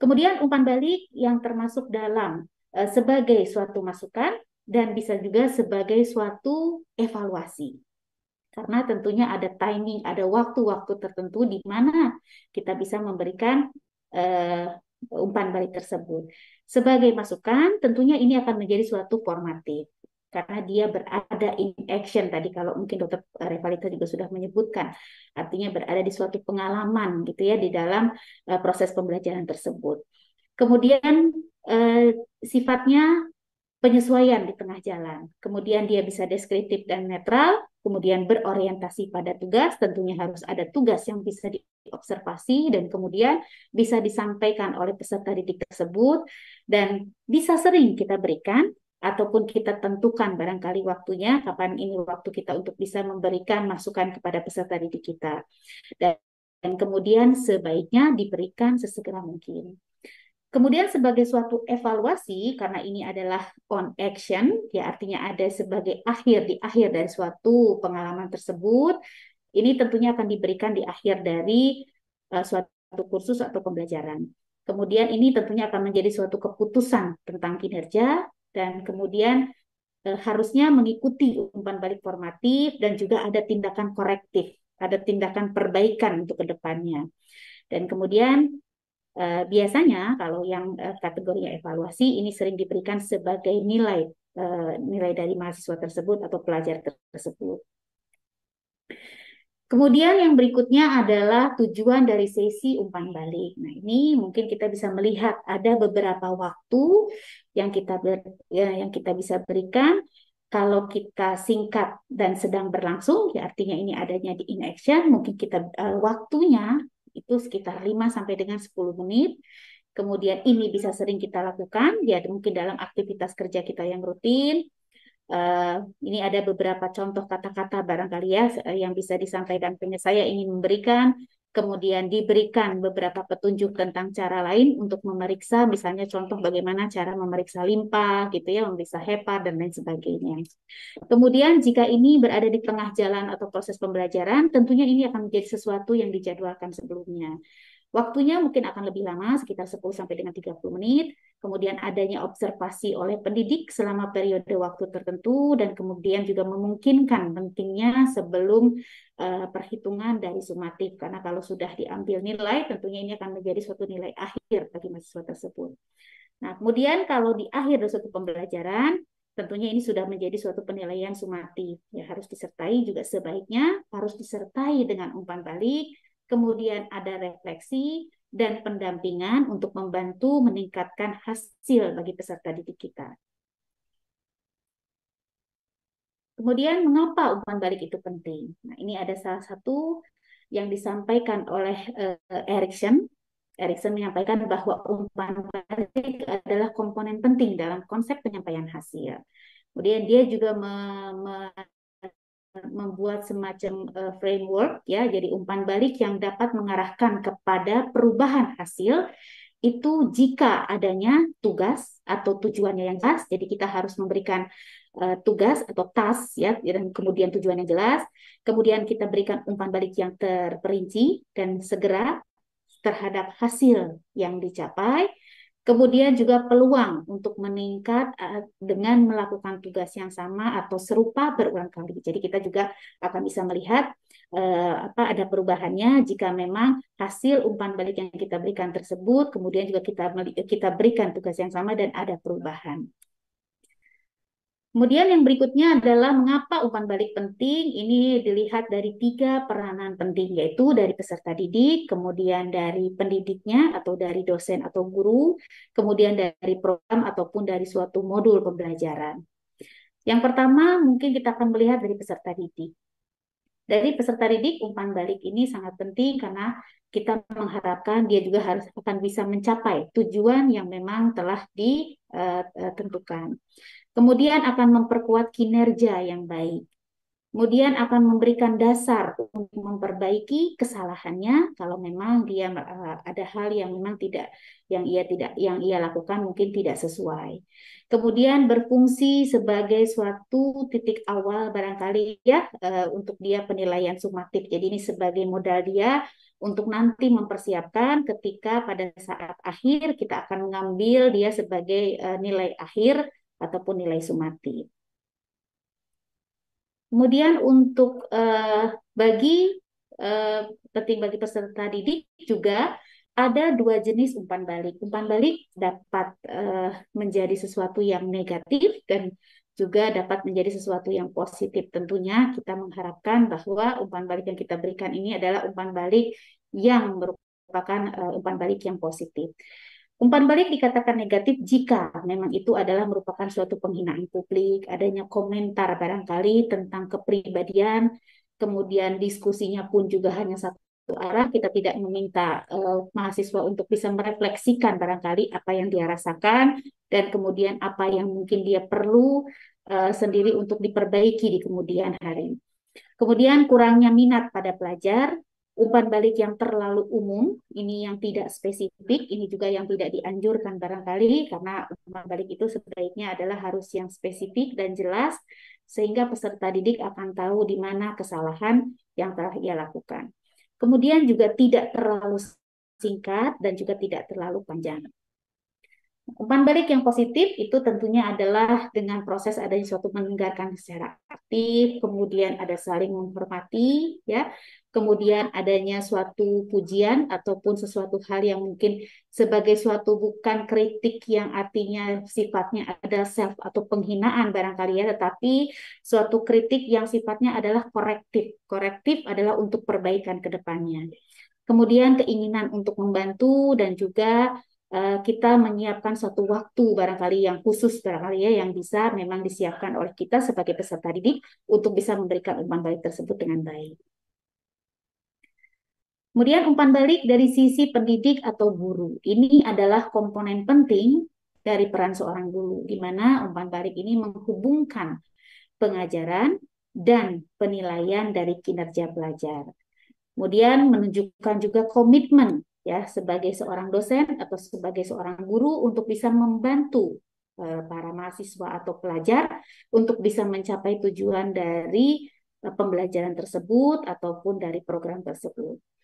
F: Kemudian umpan balik yang termasuk dalam uh, sebagai suatu masukan dan bisa juga sebagai suatu evaluasi. Karena tentunya ada timing, ada waktu-waktu tertentu di mana kita bisa memberikan uh, umpan balik tersebut. Sebagai masukan, tentunya ini akan menjadi suatu formatif karena dia berada in action tadi kalau mungkin dokter Revalita juga sudah menyebutkan artinya berada di suatu pengalaman gitu ya di dalam uh, proses pembelajaran tersebut. Kemudian uh, sifatnya penyesuaian di tengah jalan. Kemudian dia bisa deskriptif dan netral, kemudian berorientasi pada tugas, tentunya harus ada tugas yang bisa di observasi dan kemudian bisa disampaikan oleh peserta didik tersebut dan bisa sering kita berikan ataupun kita tentukan barangkali waktunya kapan ini waktu kita untuk bisa memberikan masukan kepada peserta didik kita dan, dan kemudian sebaiknya diberikan sesegera mungkin. Kemudian sebagai suatu evaluasi, karena ini adalah on action, ya artinya ada sebagai akhir di akhir dari suatu pengalaman tersebut, ini tentunya akan diberikan di akhir dari uh, suatu kursus atau pembelajaran. Kemudian ini tentunya akan menjadi suatu keputusan tentang kinerja dan kemudian uh, harusnya mengikuti umpan balik formatif dan juga ada tindakan korektif, ada tindakan perbaikan untuk ke depannya. Dan kemudian Uh, biasanya kalau yang uh, kategorinya evaluasi ini sering diberikan sebagai nilai uh, nilai dari mahasiswa tersebut atau pelajar tersebut. Kemudian yang berikutnya adalah tujuan dari sesi umpan balik. Nah, ini mungkin kita bisa melihat ada beberapa waktu yang kita ber, ya, yang kita bisa berikan kalau kita singkat dan sedang berlangsung, ya artinya ini adanya di in action, mungkin kita uh, waktunya itu sekitar 5 sampai dengan 10 menit. Kemudian ini bisa sering kita lakukan, ya mungkin dalam aktivitas kerja kita yang rutin. Uh, ini ada beberapa contoh kata-kata barangkali ya yang bisa disampaikan. Saya ingin memberikan kemudian diberikan beberapa petunjuk tentang cara lain untuk memeriksa, misalnya contoh bagaimana cara memeriksa limpa, gitu ya, memeriksa HEPA dan lain sebagainya. Kemudian jika ini berada di tengah jalan atau proses pembelajaran, tentunya ini akan menjadi sesuatu yang dijadwalkan sebelumnya. Waktunya mungkin akan lebih lama, sekitar 10 sampai dengan 30 menit. Kemudian adanya observasi oleh pendidik selama periode waktu tertentu dan kemudian juga memungkinkan pentingnya sebelum uh, perhitungan dari sumatif karena kalau sudah diambil nilai tentunya ini akan menjadi suatu nilai akhir bagi mahasiswa tersebut. Nah, kemudian kalau di akhir dari suatu pembelajaran tentunya ini sudah menjadi suatu penilaian sumatif ya harus disertai juga sebaiknya harus disertai dengan umpan balik kemudian ada refleksi dan pendampingan untuk membantu meningkatkan hasil bagi peserta didik kita. Kemudian mengapa umpan balik itu penting? Nah, ini ada salah satu yang disampaikan oleh uh, Erikson. Erikson menyampaikan bahwa umpan balik adalah komponen penting dalam konsep penyampaian hasil. Kemudian dia juga membuat semacam uh, framework ya. Jadi umpan balik yang dapat mengarahkan kepada perubahan hasil itu jika adanya tugas atau tujuannya yang jelas. Jadi kita harus memberikan uh, tugas atau task ya dan kemudian tujuan yang jelas. Kemudian kita berikan umpan balik yang terperinci dan segera terhadap hasil yang dicapai Kemudian juga peluang untuk meningkat eh, dengan melakukan tugas yang sama atau serupa berulang kali. Jadi kita juga akan bisa melihat eh, apa ada perubahannya jika memang hasil umpan balik yang kita berikan tersebut kemudian juga kita kita berikan tugas yang sama dan ada perubahan. Kemudian yang berikutnya adalah mengapa umpan balik penting. Ini dilihat dari tiga peranan penting, yaitu dari peserta didik, kemudian dari pendidiknya atau dari dosen atau guru, kemudian dari program ataupun dari suatu modul pembelajaran. Yang pertama mungkin kita akan melihat dari peserta didik. Dari peserta didik, umpan balik ini sangat penting karena kita mengharapkan dia juga harus akan bisa mencapai tujuan yang memang telah ditentukan. Kemudian akan memperkuat kinerja yang baik. Kemudian akan memberikan dasar untuk memperbaiki kesalahannya kalau memang dia eh, ada hal yang memang tidak yang ia tidak yang ia lakukan mungkin tidak sesuai. Kemudian berfungsi sebagai suatu titik awal barangkali ya eh, untuk dia penilaian sumatif. Jadi ini sebagai modal dia untuk nanti mempersiapkan ketika pada saat akhir kita akan mengambil dia sebagai uh, nilai akhir ataupun nilai sumatif. Kemudian untuk uh, bagi uh, penting bagi peserta didik juga ada dua jenis umpan balik. Umpan balik dapat uh, menjadi sesuatu yang negatif dan juga dapat menjadi sesuatu yang positif. Tentunya kita mengharapkan bahwa umpan balik yang kita berikan ini adalah umpan balik yang merupakan uh, umpan balik yang positif. Umpan balik dikatakan negatif jika memang itu adalah merupakan suatu penghinaan publik, adanya komentar barangkali tentang kepribadian, kemudian diskusinya pun juga hanya satu arah, kita tidak meminta uh, mahasiswa untuk bisa merefleksikan barangkali apa yang dia rasakan dan kemudian apa yang mungkin dia perlu uh, sendiri untuk diperbaiki di kemudian hari. Kemudian kurangnya minat pada pelajar, umpan balik yang terlalu umum, ini yang tidak spesifik, ini juga yang tidak dianjurkan barangkali karena umpan balik itu sebaiknya adalah harus yang spesifik dan jelas sehingga peserta didik akan tahu di mana kesalahan yang telah ia lakukan. Kemudian juga tidak terlalu singkat dan juga tidak terlalu panjang. Umpan balik yang positif itu tentunya adalah dengan proses adanya suatu mendengarkan secara aktif, kemudian ada saling menghormati, ya, kemudian adanya suatu pujian ataupun sesuatu hal yang mungkin sebagai suatu bukan kritik yang artinya sifatnya ada self atau penghinaan barangkali ya, tetapi suatu kritik yang sifatnya adalah korektif. Korektif adalah untuk perbaikan ke depannya. Kemudian keinginan untuk membantu dan juga Eh, kita menyiapkan suatu waktu barangkali yang khusus barangkali ya yang bisa memang disiapkan oleh kita sebagai peserta didik untuk bisa memberikan umpan balik tersebut dengan baik. Kemudian umpan balik dari sisi pendidik atau guru. Ini adalah komponen penting dari peran seorang guru, di mana umpan balik ini menghubungkan pengajaran dan penilaian dari kinerja pelajar. Kemudian menunjukkan juga komitmen ya sebagai seorang dosen atau sebagai seorang guru untuk bisa membantu uh, para mahasiswa atau pelajar untuk bisa mencapai tujuan dari uh, pembelajaran tersebut ataupun dari program tersebut.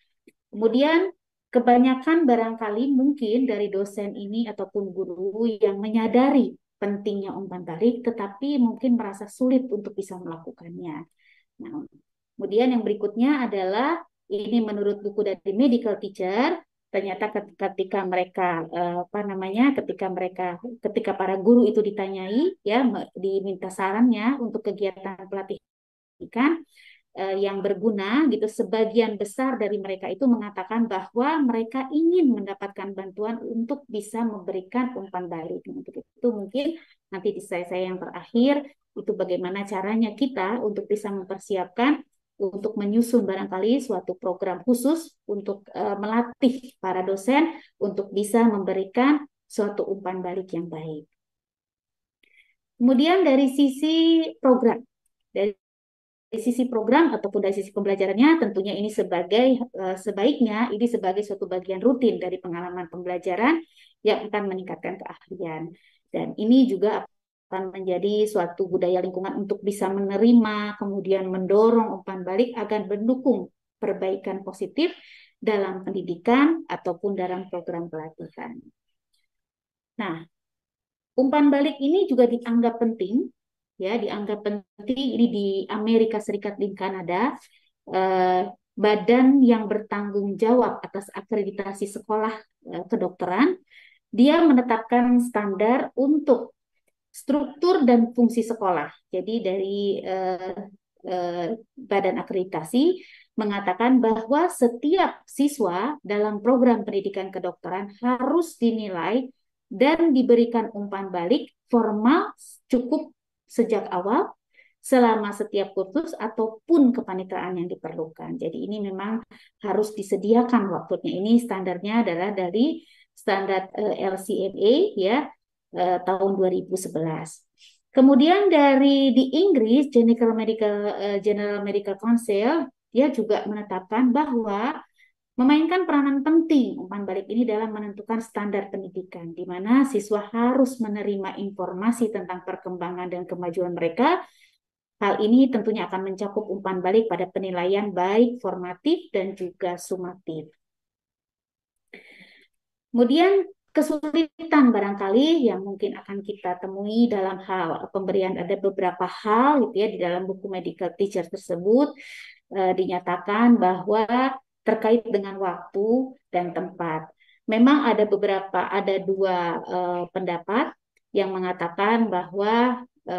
F: Kemudian kebanyakan barangkali mungkin dari dosen ini ataupun guru yang menyadari pentingnya umpan balik tetapi mungkin merasa sulit untuk bisa melakukannya. Nah, kemudian yang berikutnya adalah ini menurut buku dari medical teacher ternyata ketika mereka eh, apa namanya ketika mereka ketika para guru itu ditanyai ya diminta sarannya untuk kegiatan pelatihan eh, yang berguna gitu sebagian besar dari mereka itu mengatakan bahwa mereka ingin mendapatkan bantuan untuk bisa memberikan umpan balik untuk itu mungkin nanti di saya saya yang terakhir itu bagaimana caranya kita untuk bisa mempersiapkan untuk menyusun barangkali suatu program khusus untuk uh, melatih para dosen untuk bisa memberikan suatu umpan balik yang baik. Kemudian dari sisi program, dari sisi program ataupun dari sisi pembelajarannya tentunya ini sebagai uh, sebaiknya ini sebagai suatu bagian rutin dari pengalaman pembelajaran yang akan meningkatkan keahlian dan ini juga akan menjadi suatu budaya lingkungan untuk bisa menerima, kemudian mendorong umpan balik agar mendukung perbaikan positif dalam pendidikan ataupun dalam program pelatihan. Nah, umpan balik ini juga dianggap penting, ya, dianggap penting ini di Amerika Serikat di Kanada, eh, badan yang bertanggung jawab atas akreditasi sekolah eh, kedokteran, dia menetapkan standar untuk struktur dan fungsi sekolah. Jadi dari eh, eh, Badan Akreditasi mengatakan bahwa setiap siswa dalam program pendidikan kedokteran harus dinilai dan diberikan umpan balik formal cukup sejak awal selama setiap kursus ataupun kepanitraan yang diperlukan. Jadi ini memang harus disediakan waktunya. Ini standarnya adalah dari standar eh, LCMA ya eh, tahun 2011. Kemudian dari di Inggris General Medical uh, General Medical Council dia juga menetapkan bahwa memainkan peranan penting umpan balik ini dalam menentukan standar pendidikan di mana siswa harus menerima informasi tentang perkembangan dan kemajuan mereka. Hal ini tentunya akan mencakup umpan balik pada penilaian baik formatif dan juga sumatif. Kemudian kesulitan barangkali yang mungkin akan kita temui dalam hal pemberian ada beberapa hal gitu ya di dalam buku medical teacher tersebut e, dinyatakan bahwa terkait dengan waktu dan tempat. Memang ada beberapa ada dua e, pendapat yang mengatakan bahwa e,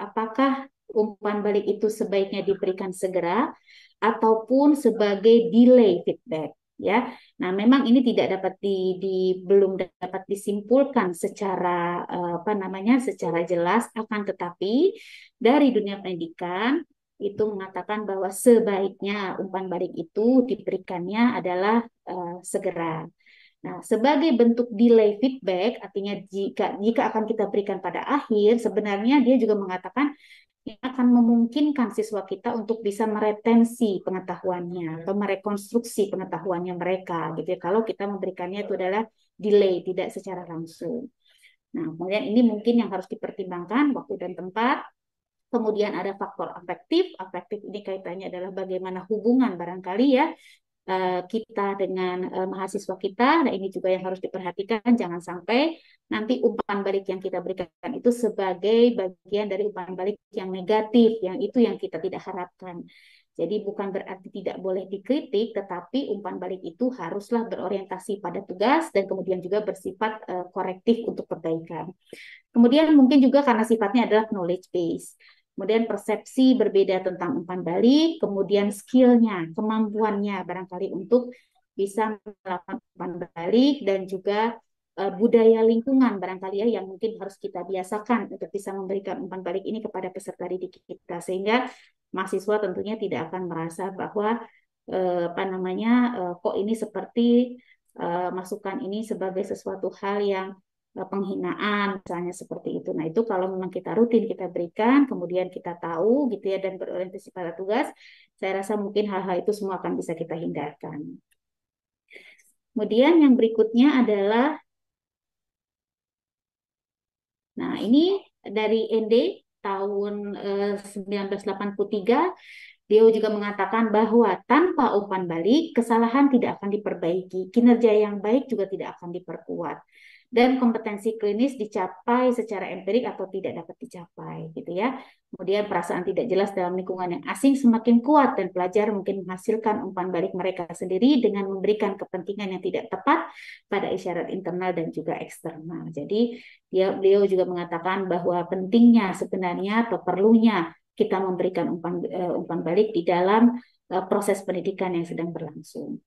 F: apakah umpan balik itu sebaiknya diberikan segera ataupun sebagai delay feedback ya. Nah, memang ini tidak dapat di, di belum dapat disimpulkan secara eh, apa namanya secara jelas akan tetapi dari dunia pendidikan itu mengatakan bahwa sebaiknya umpan balik itu diberikannya adalah uh, segera. Nah, sebagai bentuk delay feedback, artinya jika jika akan kita berikan pada akhir, sebenarnya dia juga mengatakan yang akan memungkinkan siswa kita untuk bisa meretensi pengetahuannya atau merekonstruksi pengetahuannya mereka gitu ya kalau kita memberikannya itu adalah delay tidak secara langsung. Nah, kemudian ini mungkin yang harus dipertimbangkan waktu dan tempat. Kemudian ada faktor afektif. Afektif ini kaitannya adalah bagaimana hubungan barangkali ya Eh, kita dengan uh, mahasiswa kita. Nah, ini juga yang harus diperhatikan. Jangan sampai nanti umpan balik yang kita berikan itu sebagai bagian dari umpan balik yang negatif, yang itu yang kita tidak harapkan. Jadi bukan berarti tidak boleh dikritik, tetapi umpan balik itu haruslah berorientasi pada tugas dan kemudian juga bersifat uh, korektif untuk perbaikan. Kemudian mungkin juga karena sifatnya adalah knowledge base kemudian persepsi berbeda tentang umpan balik, kemudian skillnya, kemampuannya barangkali untuk bisa melakukan umpan balik dan juga uh, budaya lingkungan barangkali ya yang mungkin harus kita biasakan untuk bisa memberikan umpan balik ini kepada peserta didik kita sehingga mahasiswa tentunya tidak akan merasa bahwa uh, apa namanya uh, kok ini seperti uh, masukan ini sebagai sesuatu hal yang penghinaan misalnya seperti itu. Nah, itu kalau memang kita rutin kita berikan, kemudian kita tahu gitu ya dan berorientasi pada tugas, saya rasa mungkin hal-hal itu semua akan bisa kita hindarkan. Kemudian yang berikutnya adalah Nah, ini dari ND tahun eh, 1983 dia juga mengatakan bahwa tanpa umpan balik kesalahan tidak akan diperbaiki, kinerja yang baik juga tidak akan diperkuat dan kompetensi klinis dicapai secara empirik atau tidak dapat dicapai gitu ya. Kemudian perasaan tidak jelas dalam lingkungan yang asing semakin kuat dan pelajar mungkin menghasilkan umpan balik mereka sendiri dengan memberikan kepentingan yang tidak tepat pada isyarat internal dan juga eksternal. Jadi dia beliau juga mengatakan bahwa pentingnya sebenarnya atau perlunya kita memberikan umpan uh, umpan balik di dalam uh, proses pendidikan yang sedang berlangsung.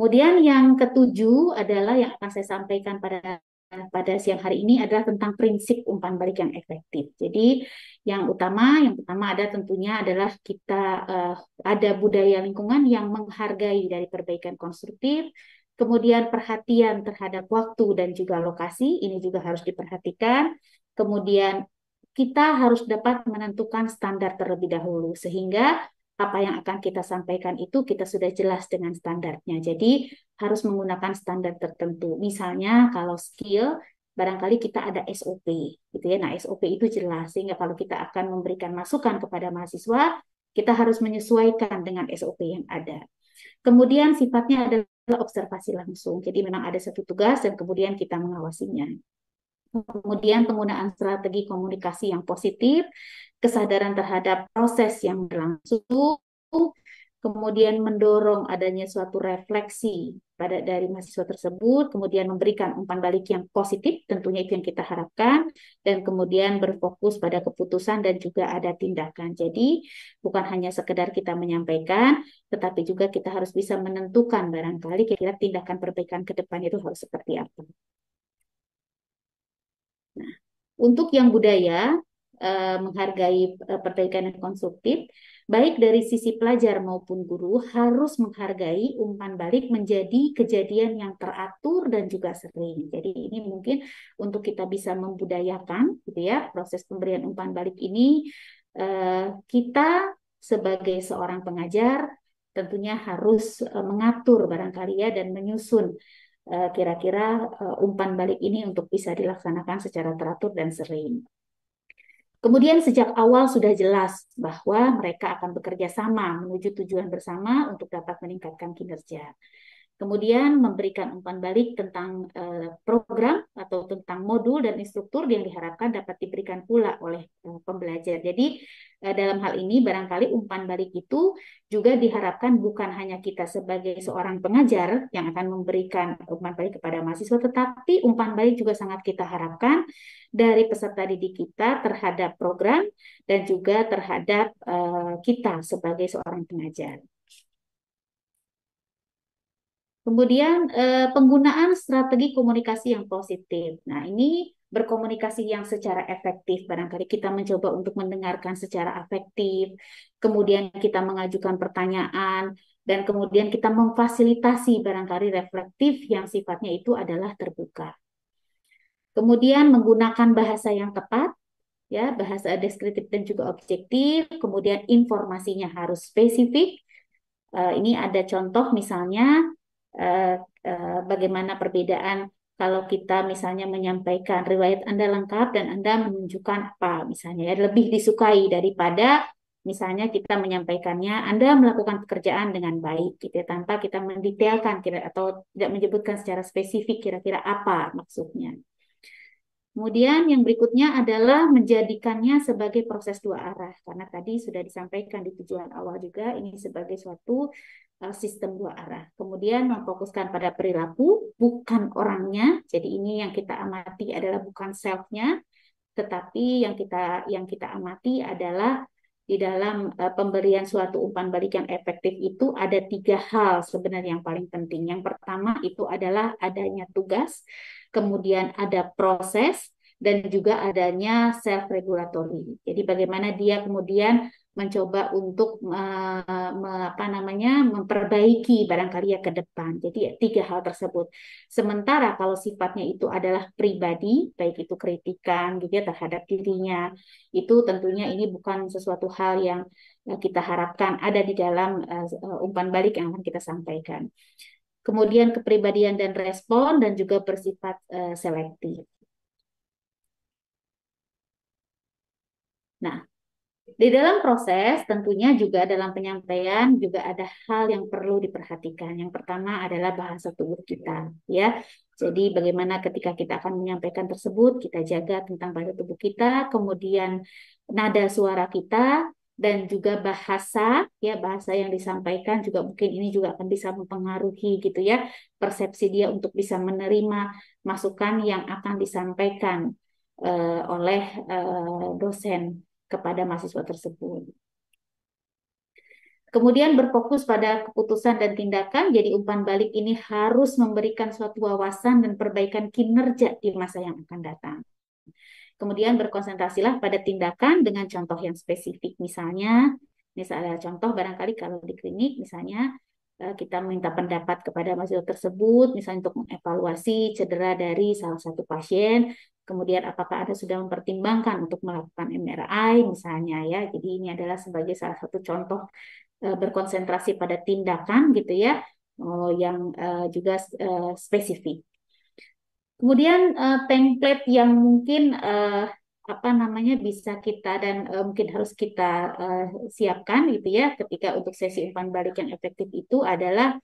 F: Kemudian yang ketujuh adalah yang akan saya sampaikan pada pada siang hari ini adalah tentang prinsip umpan balik yang efektif. Jadi yang utama, yang pertama ada tentunya adalah kita uh, ada budaya lingkungan yang menghargai dari perbaikan konstruktif, kemudian perhatian terhadap waktu dan juga lokasi ini juga harus diperhatikan. Kemudian kita harus dapat menentukan standar terlebih dahulu sehingga apa yang akan kita sampaikan itu kita sudah jelas dengan standarnya. Jadi harus menggunakan standar tertentu. Misalnya kalau skill barangkali kita ada SOP gitu ya. Nah, SOP itu jelas sehingga kalau kita akan memberikan masukan kepada mahasiswa, kita harus menyesuaikan dengan SOP yang ada. Kemudian sifatnya adalah observasi langsung. Jadi memang ada satu tugas dan kemudian kita mengawasinya. Kemudian penggunaan strategi komunikasi yang positif kesadaran terhadap proses yang berlangsung, kemudian mendorong adanya suatu refleksi pada dari mahasiswa tersebut, kemudian memberikan umpan balik yang positif, tentunya itu yang kita harapkan, dan kemudian berfokus pada keputusan dan juga ada tindakan. Jadi bukan hanya sekedar kita menyampaikan, tetapi juga kita harus bisa menentukan barangkali kira-kira tindakan perbaikan ke depan itu harus seperti apa. Untuk yang budaya, uh, menghargai uh, perbaikan yang konstruktif, baik dari sisi pelajar maupun guru harus menghargai umpan balik menjadi kejadian yang teratur dan juga sering. Jadi ini mungkin untuk kita bisa membudayakan, gitu ya, proses pemberian umpan balik ini uh, kita sebagai seorang pengajar tentunya harus uh, mengatur barangkali ya dan menyusun kira-kira uh, umpan balik ini untuk bisa dilaksanakan secara teratur dan sering. Kemudian sejak awal sudah jelas bahwa mereka akan bekerja sama menuju tujuan bersama untuk dapat meningkatkan kinerja. Kemudian memberikan umpan balik tentang uh, program atau tentang modul dan instruktur yang diharapkan dapat diberikan pula oleh uh, pembelajar. Jadi uh, dalam hal ini barangkali umpan balik itu juga diharapkan bukan hanya kita sebagai seorang pengajar yang akan memberikan umpan balik kepada mahasiswa, tetapi umpan balik juga sangat kita harapkan dari peserta didik kita terhadap program dan juga terhadap kita sebagai seorang pengajar. Kemudian eh, penggunaan strategi komunikasi yang positif. Nah, ini berkomunikasi yang secara efektif. Barangkali kita mencoba untuk mendengarkan secara efektif, kemudian kita mengajukan pertanyaan, dan kemudian kita memfasilitasi barangkali reflektif yang sifatnya itu adalah terbuka. Kemudian menggunakan bahasa yang tepat, ya bahasa deskriptif dan juga objektif. Kemudian informasinya harus spesifik. Uh, ini ada contoh misalnya uh, uh, bagaimana perbedaan kalau kita misalnya menyampaikan riwayat Anda lengkap dan Anda menunjukkan apa misalnya ya lebih disukai daripada misalnya kita menyampaikannya Anda melakukan pekerjaan dengan baik gitu ya, tanpa kita mendetailkan kira atau tidak menyebutkan secara spesifik kira-kira apa maksudnya. Kemudian yang berikutnya adalah menjadikannya sebagai proses dua arah. Karena tadi sudah disampaikan di tujuan awal juga ini sebagai suatu sistem dua arah. Kemudian memfokuskan pada perilaku, bukan orangnya. Jadi ini yang kita amati adalah bukan self-nya, tetapi yang kita yang kita amati adalah di dalam uh, pemberian suatu umpan balik yang efektif itu ada tiga hal sebenarnya yang paling penting. Yang pertama itu adalah adanya tugas kemudian ada proses, dan juga adanya self regulatory. Jadi bagaimana dia kemudian mencoba untuk uh, apa namanya memperbaiki barangkali ya ke depan. Jadi ya, tiga hal tersebut. Sementara kalau sifatnya itu adalah pribadi, baik itu kritikan gitu ya terhadap dirinya, itu tentunya ini bukan sesuatu hal yang kita harapkan ada di dalam uh, umpan balik yang akan kita sampaikan kemudian kepribadian dan respon, dan juga bersifat uh, selektif. Nah, di dalam proses tentunya juga dalam penyampaian juga ada hal yang perlu diperhatikan. Yang pertama adalah bahasa tubuh kita, ya. Jadi bagaimana ketika kita akan menyampaikan tersebut, kita jaga tentang bahasa tubuh kita, kemudian nada suara kita, dan juga bahasa ya bahasa yang disampaikan juga mungkin ini juga akan bisa mempengaruhi gitu ya persepsi dia untuk bisa menerima masukan yang akan disampaikan uh, oleh uh, dosen kepada mahasiswa tersebut. Kemudian berfokus pada keputusan dan tindakan, jadi umpan balik ini harus memberikan suatu wawasan dan perbaikan kinerja di masa yang akan datang. Kemudian berkonsentrasilah pada tindakan dengan contoh yang spesifik. Misalnya, misalnya contoh barangkali kalau di klinik misalnya eh, kita minta pendapat kepada mahasiswa tersebut, misalnya untuk mengevaluasi cedera dari salah satu pasien, kemudian apakah Anda sudah mempertimbangkan untuk melakukan MRI misalnya ya. Jadi ini adalah sebagai salah satu contoh eh, berkonsentrasi pada tindakan gitu ya, oh, yang eh, juga spesifik. Kemudian uh, template yang mungkin uh, apa namanya bisa kita dan uh, mungkin harus kita uh, siapkan gitu ya ketika untuk sesi umpan balik yang efektif itu adalah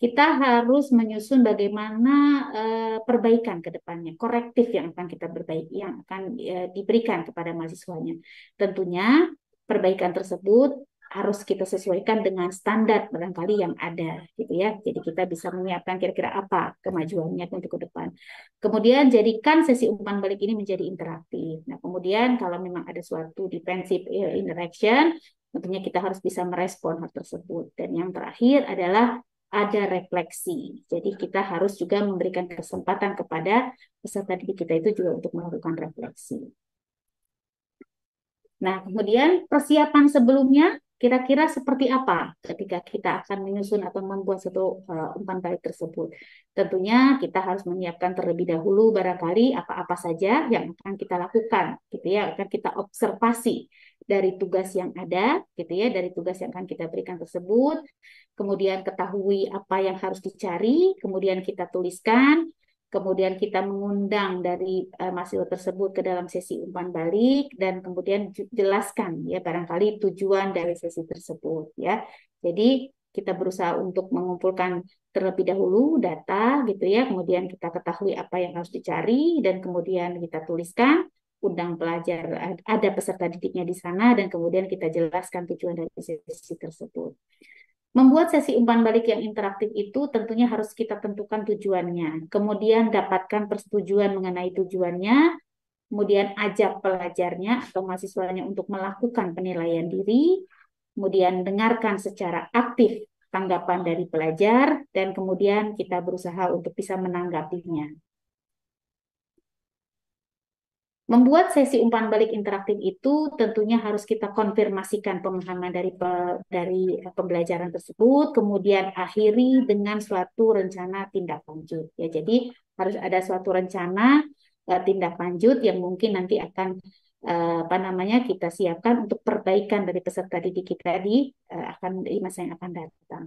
F: kita harus menyusun bagaimana uh, perbaikan ke depannya, korektif yang akan kita perbaiki, yang akan uh, diberikan kepada mahasiswanya. Tentunya perbaikan tersebut harus kita sesuaikan dengan standar barangkali yang ada gitu ya. Jadi kita bisa menyiapkan kira-kira apa kemajuannya untuk ke depan. Kemudian jadikan sesi umpan balik ini menjadi interaktif. Nah, kemudian kalau memang ada suatu defensive eh, interaction, tentunya kita harus bisa merespon hal tersebut. Dan yang terakhir adalah ada refleksi. Jadi kita harus juga memberikan kesempatan kepada peserta didik kita itu juga untuk melakukan refleksi. Nah, kemudian persiapan sebelumnya Kira-kira seperti apa ketika kita akan menyusun atau membuat satu uh, umpan balik tersebut? Tentunya kita harus menyiapkan terlebih dahulu barangkali apa-apa saja yang akan kita lakukan, gitu ya, akan kita observasi dari tugas yang ada, gitu ya, dari tugas yang akan kita berikan tersebut, kemudian ketahui apa yang harus dicari, kemudian kita tuliskan, kemudian kita mengundang dari uh, mahasiswa tersebut ke dalam sesi umpan balik dan kemudian jelaskan ya barangkali tujuan dari sesi tersebut ya. Jadi kita berusaha untuk mengumpulkan terlebih dahulu data gitu ya, kemudian kita ketahui apa yang harus dicari dan kemudian kita tuliskan undang pelajar ada peserta didiknya di sana dan kemudian kita jelaskan tujuan dari sesi tersebut. Membuat sesi umpan balik yang interaktif itu tentunya harus kita tentukan tujuannya. Kemudian dapatkan persetujuan mengenai tujuannya, kemudian ajak pelajarnya atau mahasiswanya untuk melakukan penilaian diri, kemudian dengarkan secara aktif tanggapan dari pelajar, dan kemudian kita berusaha untuk bisa menanggapinya. Membuat sesi umpan balik interaktif itu tentunya harus kita konfirmasikan pemahaman dari dari pembelajaran tersebut, kemudian akhiri dengan suatu rencana tindak lanjut. Ya, jadi harus ada suatu rencana uh, tindak lanjut yang mungkin nanti akan uh, apa namanya kita siapkan untuk perbaikan dari peserta didik kita di uh, akan di masa yang akan datang.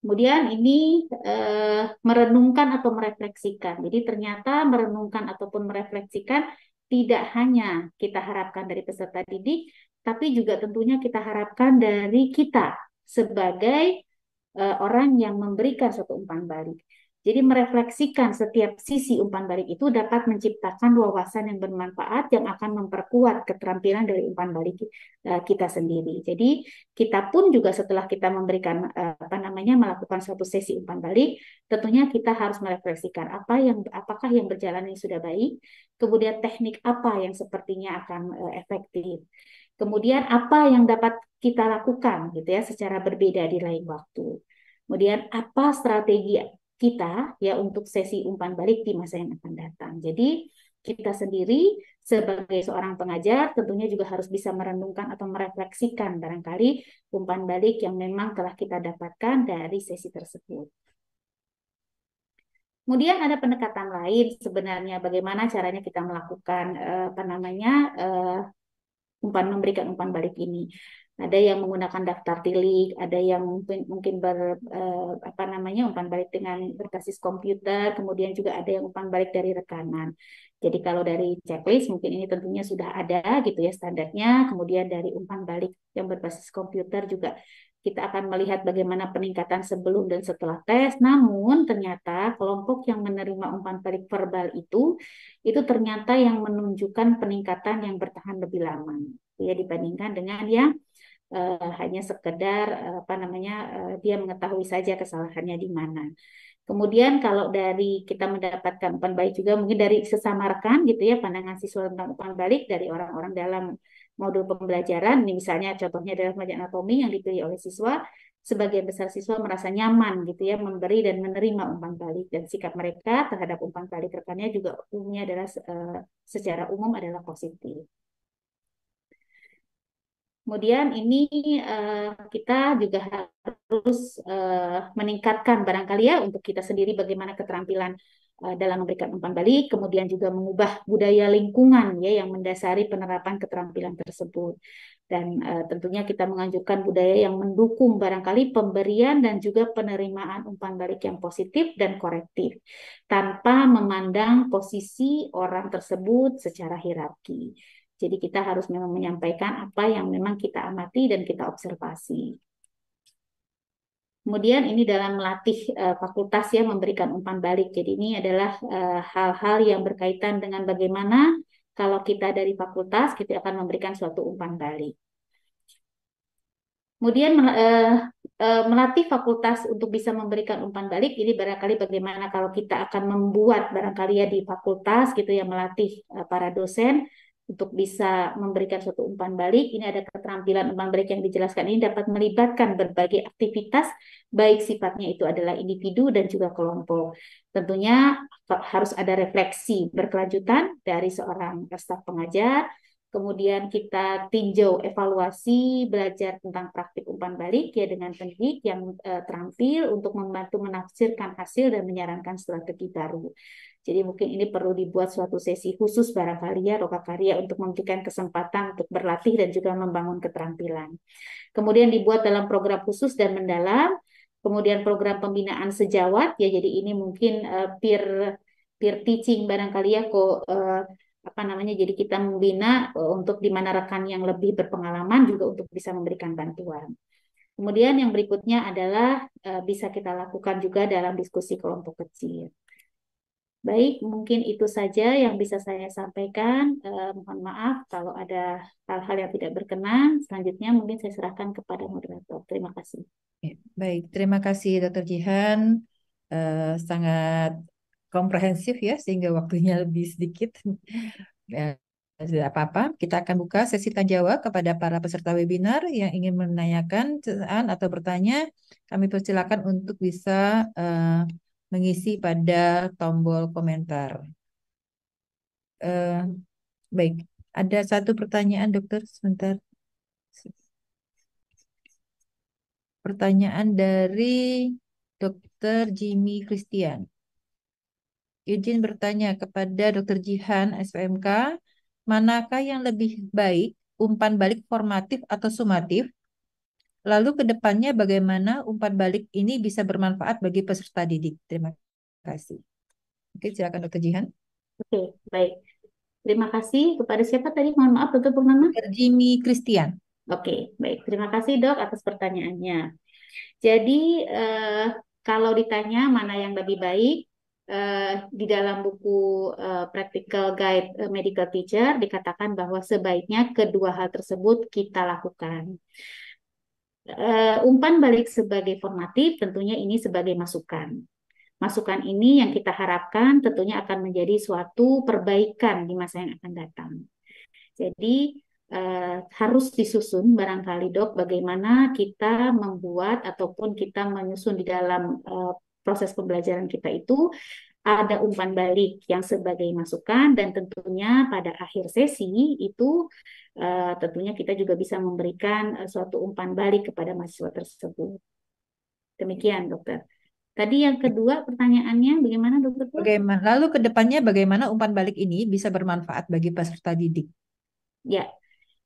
F: Kemudian ini eh, merenungkan atau merefleksikan. Jadi ternyata merenungkan ataupun merefleksikan tidak hanya kita harapkan dari peserta didik, tapi juga tentunya kita harapkan dari kita sebagai eh, orang yang memberikan suatu umpan balik. Jadi merefleksikan setiap sisi umpan balik itu dapat menciptakan wawasan yang bermanfaat yang akan memperkuat keterampilan dari umpan balik uh, kita sendiri. Jadi kita pun juga setelah kita memberikan uh, apa namanya melakukan suatu sesi umpan balik, tentunya kita harus merefleksikan apa yang apakah yang berjalan ini sudah baik, kemudian teknik apa yang sepertinya akan uh, efektif. Kemudian apa yang dapat kita lakukan gitu ya secara berbeda di lain waktu. Kemudian apa strategi kita ya untuk sesi umpan balik di masa yang akan datang. Jadi kita sendiri sebagai seorang pengajar tentunya juga harus bisa merenungkan atau merefleksikan barangkali umpan balik yang memang telah kita dapatkan dari sesi tersebut. Kemudian ada pendekatan lain sebenarnya bagaimana caranya kita melakukan eh, apa namanya eh, umpan memberikan umpan balik ini ada yang menggunakan daftar tilik, ada yang mungkin mungkin ber eh, apa namanya umpan balik dengan berbasis komputer, kemudian juga ada yang umpan balik dari rekanan. Jadi kalau dari checklist mungkin ini tentunya sudah ada gitu ya standarnya, kemudian dari umpan balik yang berbasis komputer juga kita akan melihat bagaimana peningkatan sebelum dan setelah tes. Namun ternyata kelompok yang menerima umpan balik verbal itu itu ternyata yang menunjukkan peningkatan yang bertahan lebih lama ya dibandingkan dengan yang uh, hanya sekedar uh, apa namanya uh, dia mengetahui saja kesalahannya di mana. Kemudian kalau dari kita mendapatkan umpan balik juga mungkin dari sesama rekan gitu ya pandangan siswa tentang umpan balik dari orang-orang dalam modul pembelajaran ini misalnya contohnya adalah pelajaran anatomi yang dipilih oleh siswa sebagian besar siswa merasa nyaman gitu ya memberi dan menerima umpan balik dan sikap mereka terhadap umpan balik rekannya juga umumnya adalah secara umum adalah positif. Kemudian ini uh, kita juga harus uh, meningkatkan barangkali ya untuk kita sendiri bagaimana keterampilan uh, dalam memberikan umpan balik, kemudian juga mengubah budaya lingkungan ya yang mendasari penerapan keterampilan tersebut. Dan uh, tentunya kita menganjurkan budaya yang mendukung barangkali pemberian dan juga penerimaan umpan balik yang positif dan korektif tanpa memandang posisi orang tersebut secara hierarki. Jadi kita harus memang menyampaikan apa yang memang kita amati dan kita observasi. Kemudian ini dalam melatih uh, fakultas ya memberikan umpan balik. Jadi ini adalah eh, hal-hal uh, yang berkaitan dengan bagaimana kalau kita dari fakultas kita akan memberikan suatu umpan balik. Kemudian uh, uh, melatih fakultas untuk bisa memberikan umpan balik ini barangkali bagaimana kalau kita akan membuat barangkali ya di fakultas gitu ya melatih uh, para dosen untuk bisa memberikan suatu umpan balik. Ini ada keterampilan umpan balik yang dijelaskan ini dapat melibatkan berbagai aktivitas, baik sifatnya itu adalah individu dan juga kelompok. Tentunya harus ada refleksi berkelanjutan dari seorang staf pengajar, kemudian kita tinjau evaluasi belajar tentang praktik umpan balik ya dengan pendidik yang uh, terampil untuk membantu menafsirkan hasil dan menyarankan strategi baru. Jadi mungkin ini perlu dibuat suatu sesi khusus barangkali ya Roka Karya untuk memberikan kesempatan untuk berlatih dan juga membangun keterampilan. Kemudian dibuat dalam program khusus dan mendalam, kemudian program pembinaan sejawat ya jadi ini mungkin uh, peer peer teaching barangkali ya kok uh, apa namanya jadi kita membina uh, untuk di mana rekan yang lebih berpengalaman juga untuk bisa memberikan bantuan. Kemudian yang berikutnya adalah bisa kita lakukan juga dalam diskusi kelompok kecil. Baik, mungkin itu saja yang bisa saya sampaikan. Eh, mohon maaf kalau ada hal-hal yang tidak berkenan. Selanjutnya mungkin saya serahkan kepada moderator. Terima kasih.
D: baik, terima kasih Dr. Jihan. Eh, sangat komprehensif ya, sehingga waktunya lebih sedikit. ya, tidak apa-apa, kita akan buka sesi tanya jawab kepada para peserta webinar yang ingin menanyakan atau bertanya. Kami persilakan untuk bisa uh, mengisi pada tombol komentar. eh, baik, ada satu pertanyaan dokter sebentar. Pertanyaan dari Dokter Jimmy Christian. Izin bertanya kepada Dokter Jihan SPMK, manakah yang lebih baik, umpan balik formatif atau sumatif? Lalu ke depannya bagaimana umpan balik ini bisa bermanfaat bagi peserta didik? Terima kasih. Oke, silakan Dokter Jihan.
F: Oke, baik. Terima kasih kepada siapa tadi? Mohon maaf, Dokter Purnama.
D: Jimmy Christian.
F: Oke, baik. Terima kasih dok atas pertanyaannya. Jadi eh, kalau ditanya mana yang lebih baik, eh, di dalam buku eh, Practical Guide eh, Medical Teacher dikatakan bahwa sebaiknya kedua hal tersebut kita lakukan. Eh, umpan balik sebagai formatif tentunya ini sebagai masukan. Masukan ini yang kita harapkan tentunya akan menjadi suatu perbaikan di masa yang akan datang. Jadi uh, harus disusun barangkali dok bagaimana kita membuat ataupun kita menyusun di dalam uh, proses pembelajaran kita itu ada umpan balik yang sebagai masukan dan tentunya pada akhir sesi itu uh, tentunya kita juga bisa memberikan uh, suatu umpan balik kepada mahasiswa tersebut. Demikian dokter. Tadi yang kedua pertanyaannya bagaimana dokter?
D: Bagaimana? Lalu ke depannya bagaimana umpan balik ini bisa bermanfaat bagi peserta didik?
F: Ya,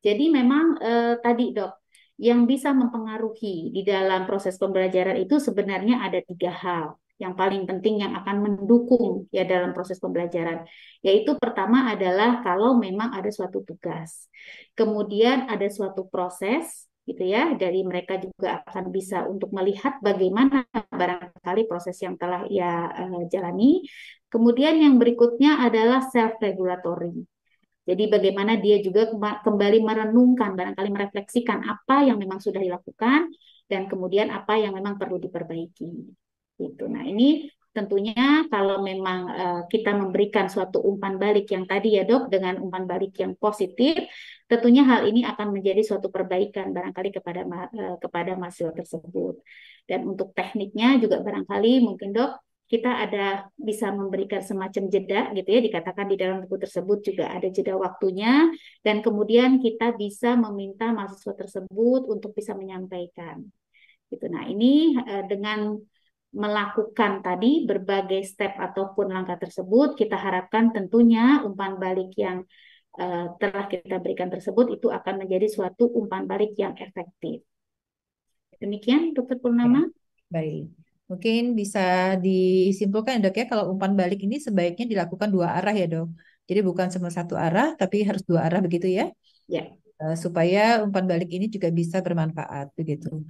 F: jadi memang eh, tadi dok, yang bisa mempengaruhi di dalam proses pembelajaran itu sebenarnya ada tiga hal yang paling penting yang akan mendukung ya dalam proses pembelajaran. Yaitu pertama adalah kalau memang ada suatu tugas. Kemudian ada suatu proses gitu ya dari mereka juga akan bisa untuk melihat bagaimana barangkali proses yang telah ia uh, jalani. Kemudian yang berikutnya adalah self regulatory. Jadi bagaimana dia juga kembali merenungkan, barangkali merefleksikan apa yang memang sudah dilakukan dan kemudian apa yang memang perlu diperbaiki. Gitu. Nah ini tentunya kalau memang uh, kita memberikan suatu umpan balik yang tadi ya dok dengan umpan balik yang positif, tentunya hal ini akan menjadi suatu perbaikan barangkali kepada uh, kepada mahasiswa tersebut. Dan untuk tekniknya juga barangkali mungkin dok kita ada bisa memberikan semacam jeda gitu ya dikatakan di dalam buku tersebut juga ada jeda waktunya dan kemudian kita bisa meminta mahasiswa tersebut untuk bisa menyampaikan gitu nah ini eh, dengan melakukan tadi berbagai step ataupun langkah tersebut kita harapkan tentunya umpan balik yang uh, telah kita berikan tersebut itu akan menjadi suatu umpan balik yang efektif demikian dokter Purnama
D: ya, baik Mungkin bisa disimpulkan dok ya kalau umpan balik ini sebaiknya dilakukan dua arah ya dok. Jadi bukan cuma satu arah tapi harus dua arah begitu ya.
F: Ya.
D: Uh, supaya umpan balik ini juga bisa bermanfaat begitu.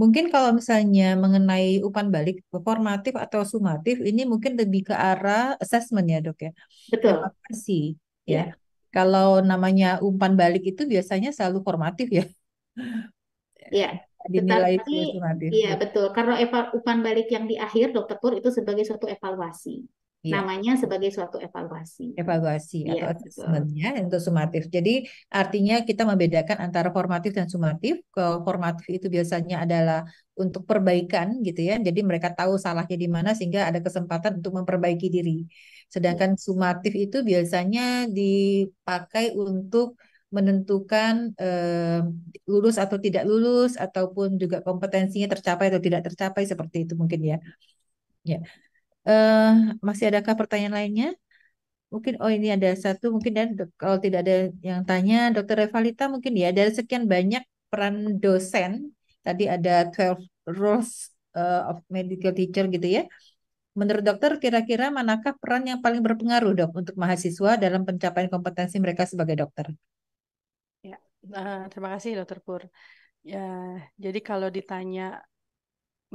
D: Mungkin kalau misalnya mengenai umpan balik formatif atau sumatif ini mungkin lebih ke arah assessment ya dok ya.
F: Betul.
D: Evaluasi ya. ya. Kalau namanya umpan balik itu biasanya selalu formatif ya.
F: Ya dinilai Tetapi, Iya betul. Karena umpan balik yang di akhir dokter Pur itu sebagai suatu evaluasi. Ya. Namanya sebagai suatu evaluasi.
D: Evaluasi ya, atau assessmentnya untuk sumatif. Jadi artinya kita membedakan antara formatif dan sumatif. Kalau formatif itu biasanya adalah untuk perbaikan gitu ya. Jadi mereka tahu salahnya di mana sehingga ada kesempatan untuk memperbaiki diri. Sedangkan sumatif itu biasanya dipakai untuk menentukan eh, lulus atau tidak lulus ataupun juga kompetensinya tercapai atau tidak tercapai seperti itu mungkin ya. Ya. Eh, masih adakah pertanyaan lainnya? Mungkin oh ini ada satu mungkin dan kalau tidak ada yang tanya Dokter Revalita mungkin ya dari sekian banyak peran dosen tadi ada 12 roles uh, of medical teacher gitu ya. Menurut dokter kira-kira manakah peran yang paling berpengaruh dok untuk mahasiswa dalam pencapaian kompetensi mereka sebagai dokter?
E: Uh, terima kasih Dokter Pur. Ya, jadi kalau ditanya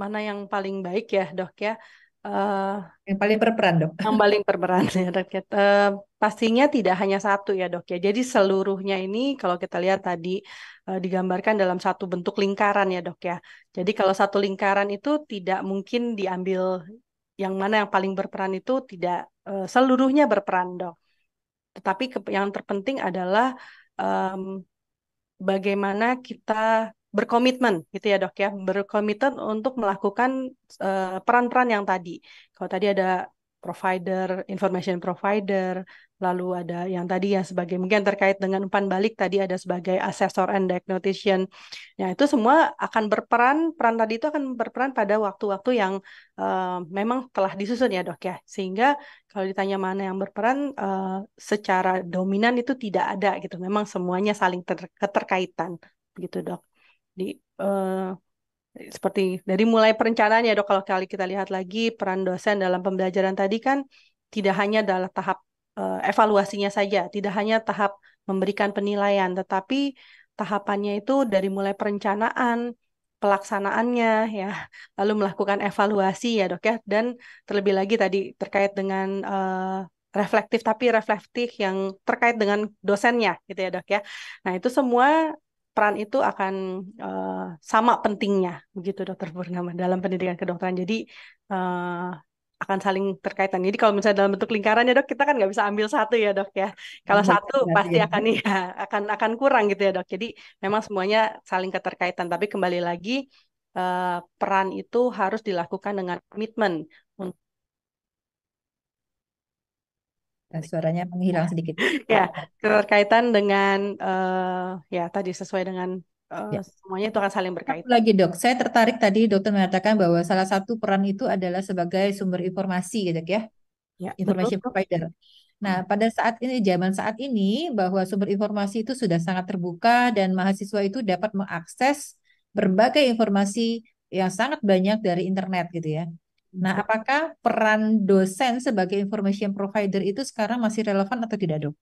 E: mana yang paling baik ya dok ya,
D: uh, yang paling berperan dok.
E: Yang paling berperan ya dok ya. Uh, pastinya tidak hanya satu ya dok ya. Jadi seluruhnya ini kalau kita lihat tadi uh, digambarkan dalam satu bentuk lingkaran ya dok ya. Jadi kalau satu lingkaran itu tidak mungkin diambil yang mana yang paling berperan itu tidak uh, seluruhnya berperan dok. Tetapi yang terpenting adalah um, bagaimana kita berkomitmen gitu ya dok ya berkomitmen untuk melakukan eh, peran-peran yang tadi kalau tadi ada provider information provider lalu ada yang tadi ya sebagai mungkin terkait dengan umpan balik tadi ada sebagai assessor and diagnostician. Ya itu semua akan berperan peran tadi itu akan berperan pada waktu-waktu yang uh, memang telah disusun ya dok ya. Sehingga kalau ditanya mana yang berperan uh, secara dominan itu tidak ada gitu. Memang semuanya saling ter keterkaitan gitu dok. Di uh, seperti dari mulai perencanaan ya dok kalau kali kita lihat lagi peran dosen dalam pembelajaran tadi kan tidak hanya dalam tahap uh, evaluasinya saja, tidak hanya tahap memberikan penilaian, tetapi tahapannya itu dari mulai perencanaan, pelaksanaannya ya, lalu melakukan evaluasi ya dok ya, dan terlebih lagi tadi terkait dengan uh, reflektif tapi reflektif yang terkait dengan dosennya gitu ya dok ya. Nah itu semua peran itu akan uh, sama pentingnya begitu dokter Purnama dalam pendidikan kedokteran. Jadi uh, akan saling terkaitan. Jadi kalau misalnya dalam bentuk lingkaran ya dok, kita kan nggak bisa ambil satu ya dok ya. Kalau satu pasti akan ya akan akan kurang gitu ya dok. Jadi memang semuanya saling keterkaitan. Tapi kembali lagi uh, peran itu harus dilakukan dengan komitmen.
D: Dan suaranya menghilang sedikit.
E: ya, keterkaitan dengan uh, ya tadi sesuai dengan Uh, ya. semuanya itu akan saling berkaitan.
D: Lagi dok, saya tertarik tadi dokter mengatakan bahwa salah satu peran itu adalah sebagai sumber informasi gitu ya, ya information betul. provider. Nah pada saat ini zaman saat ini bahwa sumber informasi itu sudah sangat terbuka dan mahasiswa itu dapat mengakses berbagai informasi yang sangat banyak dari internet gitu ya. Nah apakah peran dosen sebagai information provider itu sekarang masih relevan atau tidak dok?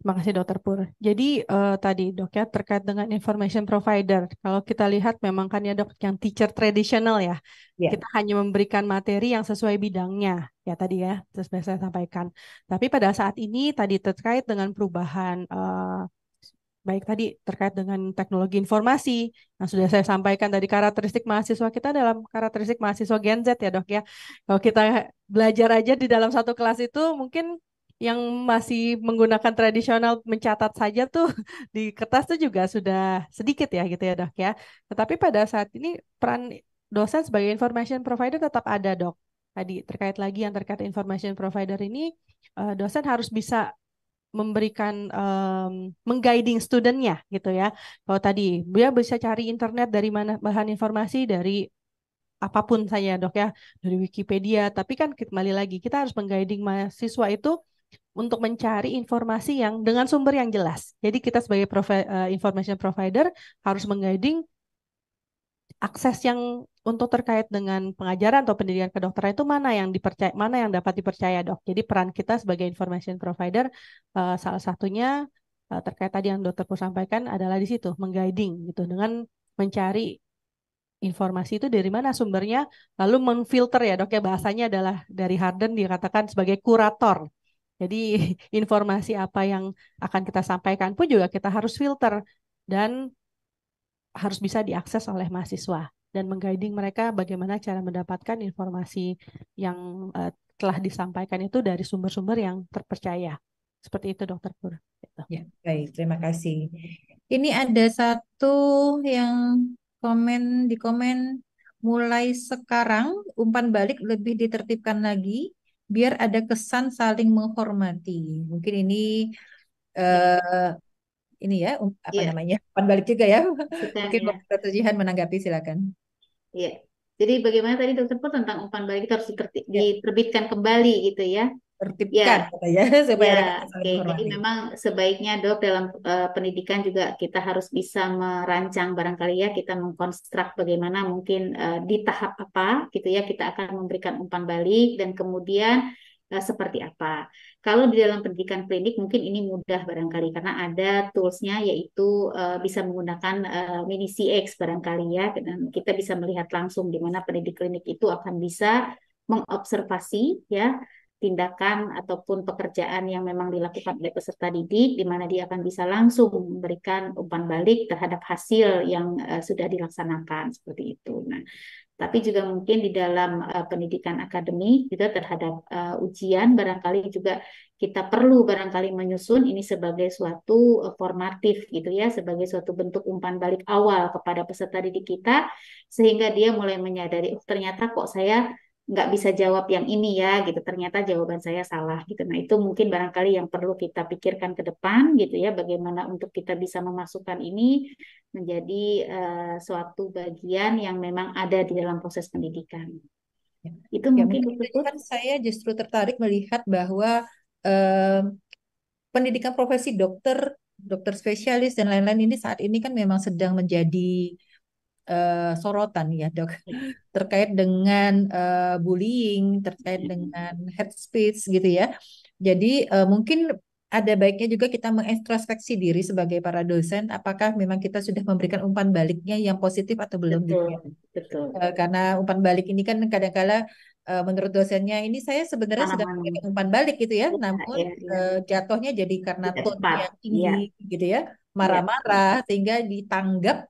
E: Terima kasih Dokter Pur. Jadi uh, tadi dok ya terkait dengan information provider. Kalau kita lihat memang kan ya dok yang teacher tradisional ya. Yeah. Kita hanya memberikan materi yang sesuai bidangnya ya tadi ya sesuai saya sampaikan. Tapi pada saat ini tadi terkait dengan perubahan uh, baik tadi terkait dengan teknologi informasi yang sudah saya sampaikan tadi karakteristik mahasiswa kita dalam karakteristik mahasiswa Gen Z ya dok ya. Kalau kita belajar aja di dalam satu kelas itu mungkin yang masih menggunakan tradisional mencatat saja tuh di kertas tuh juga sudah sedikit ya gitu ya dok ya. Tetapi pada saat ini peran dosen sebagai information provider tetap ada dok. Tadi terkait lagi yang terkait information provider ini uh, dosen harus bisa memberikan um, mengguiding studentnya gitu ya. Kalau tadi dia bisa cari internet dari mana bahan informasi dari apa pun saja dok ya dari Wikipedia. Tapi kan kembali lagi kita harus mengguiding mahasiswa itu untuk mencari informasi yang dengan sumber yang jelas. Jadi kita sebagai provi uh, information provider harus mengguiding akses yang untuk terkait dengan pengajaran atau pendidikan kedokteran itu mana yang dipercaya mana yang dapat dipercaya dok. Jadi peran kita sebagai information provider uh, salah satunya uh, terkait tadi yang dokter sampaikan adalah di situ mengguiding gitu dengan mencari informasi itu dari mana sumbernya lalu memfilter ya dok ya bahasanya adalah dari Harden dikatakan sebagai kurator jadi informasi apa yang akan kita sampaikan pun juga kita harus filter dan harus bisa diakses oleh mahasiswa dan mengguiding mereka bagaimana cara mendapatkan informasi yang uh, telah disampaikan itu dari sumber-sumber yang terpercaya. Seperti itu, Dokter Pur. Gitu.
D: Ya, baik. Terima kasih. Ini ada satu yang komen di komen mulai sekarang umpan balik lebih ditertibkan lagi biar ada kesan saling menghormati. Mungkin ini uh, ini ya um, apa yeah. namanya? Pan balik juga ya. Mungkin Dr. Jihan menanggapi silakan.
F: Iya. Yeah. Jadi bagaimana tadi dokter pun tentang umpan balik itu harus iya. diterbitkan kembali gitu ya
D: tertibkan ya, ya supaya
F: ya, okay. Jadi memang sebaiknya dok dalam uh, pendidikan juga kita harus bisa merancang barangkali ya kita mengkonstruk bagaimana mungkin uh, di tahap apa gitu ya kita akan memberikan umpan balik dan kemudian uh, seperti apa. Kalau di dalam pendidikan klinik mungkin ini mudah barangkali karena ada toolsnya yaitu uh, bisa menggunakan uh, mini CX barangkali ya dan kita bisa melihat langsung di mana pendidik klinik itu akan bisa mengobservasi ya tindakan ataupun pekerjaan yang memang dilakukan oleh peserta didik di mana dia akan bisa langsung memberikan umpan balik terhadap hasil yang uh, sudah dilaksanakan seperti itu. Nah, tapi juga mungkin di dalam uh, pendidikan akademik juga terhadap uh, ujian barangkali juga kita perlu barangkali menyusun ini sebagai suatu uh, formatif gitu ya sebagai suatu bentuk umpan balik awal kepada peserta didik kita sehingga dia mulai menyadari oh ternyata kok saya nggak bisa jawab yang ini ya gitu. Ternyata jawaban saya salah gitu. Nah itu mungkin barangkali yang perlu kita pikirkan ke depan gitu ya. Bagaimana untuk kita bisa memasukkan ini menjadi uh, suatu bagian yang memang ada di dalam proses pendidikan.
D: Ya.
F: itu
D: ya,
F: mungkin,
D: mungkin kan saya justru tertarik melihat bahwa uh, pendidikan profesi dokter dokter spesialis dan lain-lain ini saat ini kan memang sedang menjadi uh, sorotan ya dok terkait dengan uh, bullying terkait dengan head speech gitu ya jadi uh, mungkin ada baiknya juga kita mengintrospeksi diri sebagai para dosen apakah memang kita sudah memberikan umpan baliknya yang positif atau belum
F: betul, gitu ya. betul.
D: Uh, karena umpan balik ini kan kadang-kala uh, menurut dosennya ini saya sebenarnya sudah memberikan umpan balik gitu ya, ya namun ya, ya. Uh, jatuhnya jadi karena tone yang tinggi ya. gitu ya marah-marah ya. sehingga ditanggap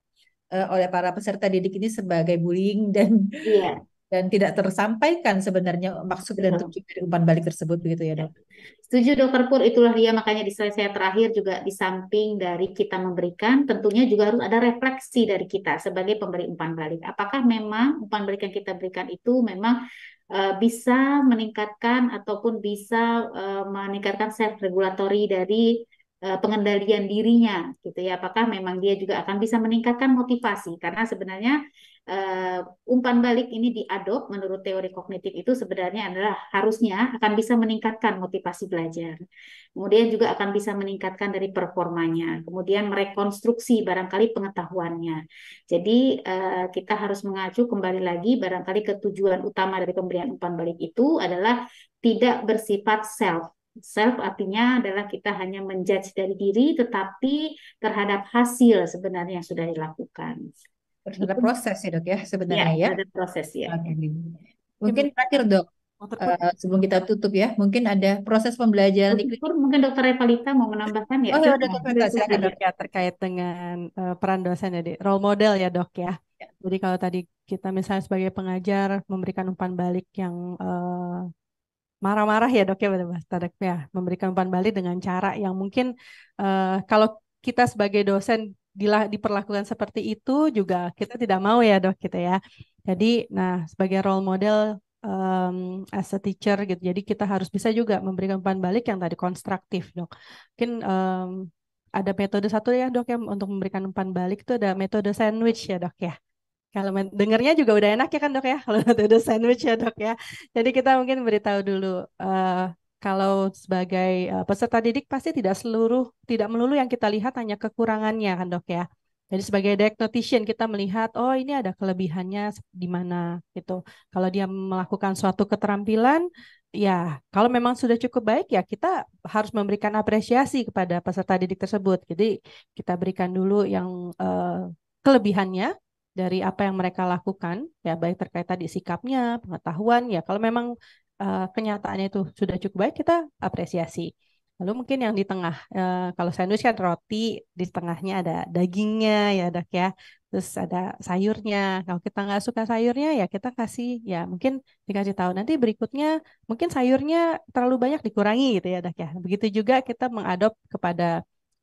D: uh, oleh para peserta didik ini sebagai bullying dan yeah. dan tidak tersampaikan sebenarnya maksud dan tujuan dari umpan balik tersebut begitu ya dok.
F: Setuju dokter Pur, itulah dia makanya di slide saya terakhir juga di samping dari kita memberikan, tentunya juga harus ada refleksi dari kita sebagai pemberi umpan balik. Apakah memang umpan balik yang kita berikan itu memang uh, bisa meningkatkan ataupun bisa uh, meningkatkan self regulatory dari Eh, pengendalian dirinya gitu ya. Apakah memang dia juga akan bisa meningkatkan motivasi? Karena sebenarnya uh, umpan balik ini diadop menurut teori kognitif itu sebenarnya adalah harusnya akan bisa meningkatkan motivasi belajar. Kemudian juga akan bisa meningkatkan dari performanya. Kemudian merekonstruksi barangkali pengetahuannya. Jadi uh, kita harus mengacu kembali lagi barangkali ketujuan utama dari pemberian umpan balik itu adalah tidak bersifat self Self artinya adalah kita hanya menjudge dari diri, tetapi terhadap hasil sebenarnya yang sudah dilakukan.
D: Terhadap proses ya dok ya sebenarnya ya.
F: Terhadap proses ya.
D: Oke. Mungkin terakhir dok, uh, sebelum kita tutup ya, mungkin ada proses pembelajaran
F: di Mungkin dokter Revalita mau menambahkan ya?
E: Oh ya, dokter Revalita dok ya terkait dengan uh, peran dosen ya, role model ya dok ya. ya. Jadi kalau tadi kita misalnya sebagai pengajar memberikan umpan balik yang uh, marah-marah ya dok ya Mas Tadek ya memberikan umpan balik dengan cara yang mungkin uh, kalau kita sebagai dosen dilah, diperlakukan seperti itu juga kita tidak mau ya dok kita ya. Jadi nah sebagai role model um, as a teacher gitu jadi kita harus bisa juga memberikan umpan balik yang tadi konstruktif dok. Mungkin um, ada metode satu ya dok ya untuk memberikan umpan balik itu ada metode sandwich ya dok ya kalau dengarnya juga udah enak ya kan dok ya, kalau ada sandwich ya dok ya. Jadi kita mungkin beritahu dulu, uh, kalau sebagai uh, peserta didik pasti tidak seluruh, tidak melulu yang kita lihat hanya kekurangannya kan dok ya. Jadi sebagai diagnostician kita melihat, oh ini ada kelebihannya di mana gitu. Kalau dia melakukan suatu keterampilan, ya kalau memang sudah cukup baik ya kita harus memberikan apresiasi kepada peserta didik tersebut. Jadi kita berikan dulu yang uh, kelebihannya, dari apa yang mereka lakukan ya baik terkait tadi sikapnya, pengetahuan ya kalau memang uh, kenyataannya itu sudah cukup baik kita apresiasi. Lalu mungkin yang di tengah uh, kalau sandwich kan roti di tengahnya ada dagingnya ya dok ya. Terus ada sayurnya. Kalau kita nggak suka sayurnya ya kita kasih ya mungkin dikasih tahu nanti berikutnya mungkin sayurnya terlalu banyak dikurangi gitu ya dok ya. Begitu juga kita mengadop kepada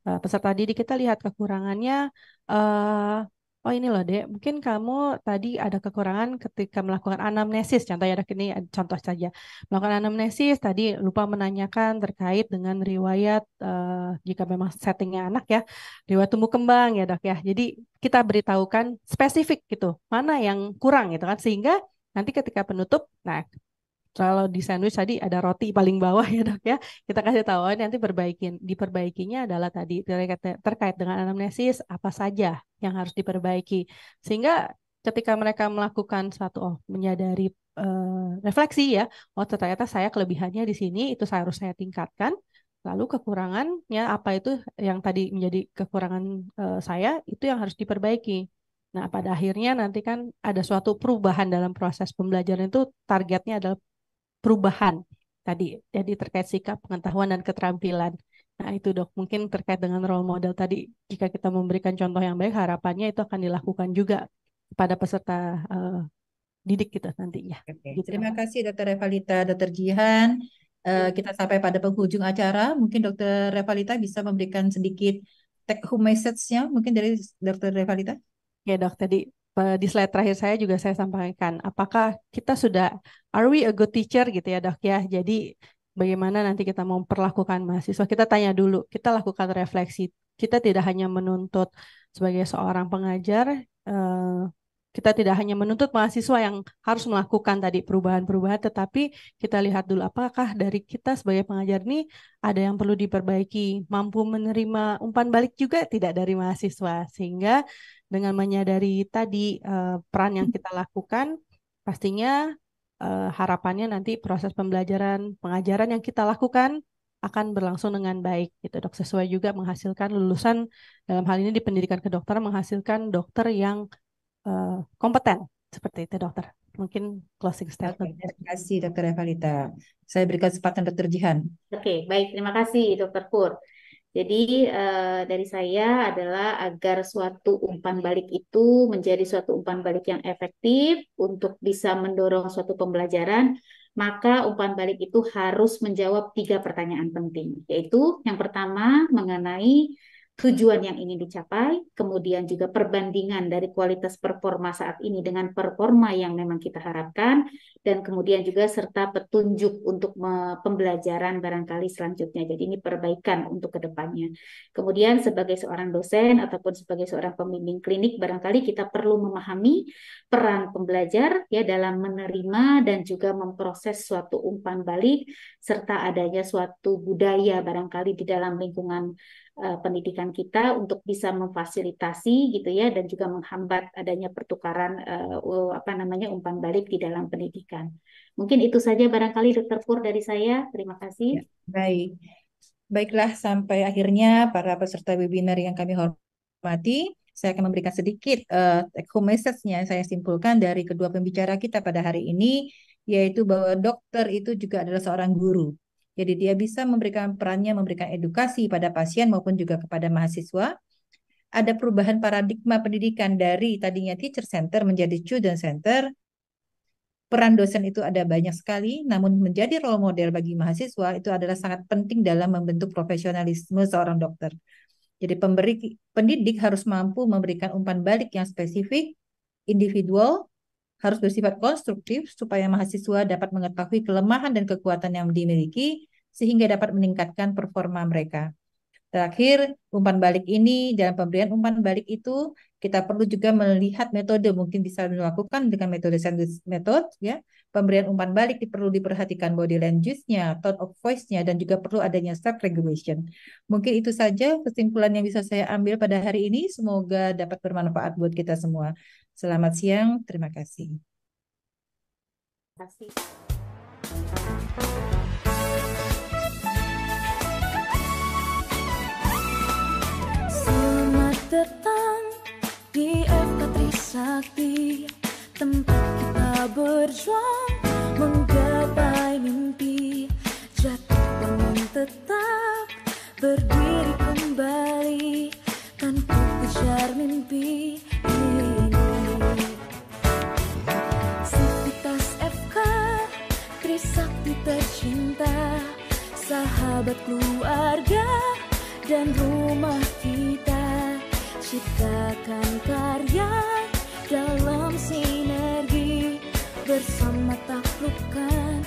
E: uh, peserta didik kita lihat kekurangannya uh, oh ini loh dek, mungkin kamu tadi ada kekurangan ketika melakukan anamnesis, contohnya ada ini contoh saja, melakukan anamnesis tadi lupa menanyakan terkait dengan riwayat uh, jika memang settingnya anak ya, riwayat tumbuh kembang ya dok ya, jadi kita beritahukan spesifik gitu, mana yang kurang gitu kan, sehingga nanti ketika penutup, nah kalau di sandwich tadi ada roti paling bawah ya dok ya. Kita kasih tahu oh, nanti perbaikin. Diperbaikinya adalah tadi terkait, dengan anamnesis apa saja yang harus diperbaiki. Sehingga ketika mereka melakukan satu oh menyadari uh, refleksi ya oh ternyata saya kelebihannya di sini itu saya harus saya tingkatkan. Lalu kekurangannya apa itu yang tadi menjadi kekurangan uh, saya itu yang harus diperbaiki. Nah, pada akhirnya nanti kan ada suatu perubahan dalam proses pembelajaran itu targetnya adalah perubahan tadi jadi terkait sikap pengetahuan dan keterampilan. Nah itu dok. Mungkin terkait dengan role model tadi jika kita memberikan contoh yang baik harapannya itu akan dilakukan juga pada peserta uh, didik kita nantinya.
D: Oke. Gitu. terima kasih dokter Revalita dokter Jihan. Uh, kita sampai pada penghujung acara. Mungkin dokter Revalita bisa memberikan sedikit take home message-nya mungkin dari dokter Revalita?
E: Ya dok. Tadi di slide terakhir saya juga saya sampaikan apakah kita sudah are we a good teacher gitu ya dok ya. Jadi bagaimana nanti kita mau memperlakukan mahasiswa. Kita tanya dulu, kita lakukan refleksi. Kita tidak hanya menuntut sebagai seorang pengajar, uh, kita tidak hanya menuntut mahasiswa yang harus melakukan tadi perubahan-perubahan, tetapi kita lihat dulu apakah dari kita sebagai pengajar ini ada yang perlu diperbaiki, mampu menerima umpan balik juga tidak dari mahasiswa, sehingga dengan menyadari tadi uh, peran yang kita lakukan, pastinya uh, harapannya nanti proses pembelajaran pengajaran yang kita lakukan akan berlangsung dengan baik gitu dok. Sesuai juga menghasilkan lulusan dalam hal ini di pendidikan kedokteran menghasilkan dokter yang uh, kompeten seperti itu dokter. Mungkin closing statement.
D: Oke, terima kasih dokter Evalita. Saya berikan kesempatan dokter Jihan.
F: Oke baik terima kasih dokter Pur. Jadi uh, dari saya adalah agar suatu umpan balik itu menjadi suatu umpan balik yang efektif untuk bisa mendorong suatu pembelajaran, maka umpan balik itu harus menjawab tiga pertanyaan penting, yaitu yang pertama mengenai tujuan yang ingin dicapai, kemudian juga perbandingan dari kualitas performa saat ini dengan performa yang memang kita harapkan, dan kemudian juga serta petunjuk untuk pembelajaran barangkali selanjutnya. Jadi ini perbaikan untuk ke depannya. Kemudian sebagai seorang dosen ataupun sebagai seorang pembimbing klinik, barangkali kita perlu memahami peran pembelajar ya dalam menerima dan juga memproses suatu umpan balik serta adanya suatu budaya barangkali di dalam lingkungan uh, pendidikan kita untuk bisa memfasilitasi gitu ya dan juga menghambat adanya pertukaran uh, apa namanya umpan balik di dalam pendidikan. Mungkin itu saja barangkali Dokter Pur dari saya. Terima kasih.
D: Ya, baik. Baiklah sampai akhirnya para peserta webinar yang kami hormati, saya akan memberikan sedikit uh, take home message-nya saya simpulkan dari kedua pembicara kita pada hari ini yaitu bahwa dokter itu juga adalah seorang guru. Jadi dia bisa memberikan perannya memberikan edukasi pada pasien maupun juga kepada mahasiswa. Ada perubahan paradigma pendidikan dari tadinya teacher center menjadi student center. Peran dosen itu ada banyak sekali, namun menjadi role model bagi mahasiswa itu adalah sangat penting dalam membentuk profesionalisme seorang dokter. Jadi pemberi pendidik harus mampu memberikan umpan balik yang spesifik, individual, harus bersifat konstruktif supaya mahasiswa dapat mengetahui kelemahan dan kekuatan yang dimiliki sehingga dapat meningkatkan performa mereka. Terakhir, umpan balik ini dalam pemberian umpan balik itu kita perlu juga melihat metode mungkin bisa dilakukan dengan metode sandwich method ya. Pemberian umpan balik perlu diperhatikan body language-nya, tone of voice-nya dan juga perlu adanya self regulation. Mungkin itu saja kesimpulan yang bisa saya ambil pada hari ini. Semoga dapat bermanfaat buat kita semua. Selamat siang, terima kasih. Terima kasih.
A: Datang di FK Trisakti Tempat kita berjuang menggapai mimpi. Jatuh bangun tetap berdiri kembali Tanpa kejar mimpi. Tercinta. Sahabat keluarga dan rumah Ciptakan karya dalam sinergi Bersama taklukkan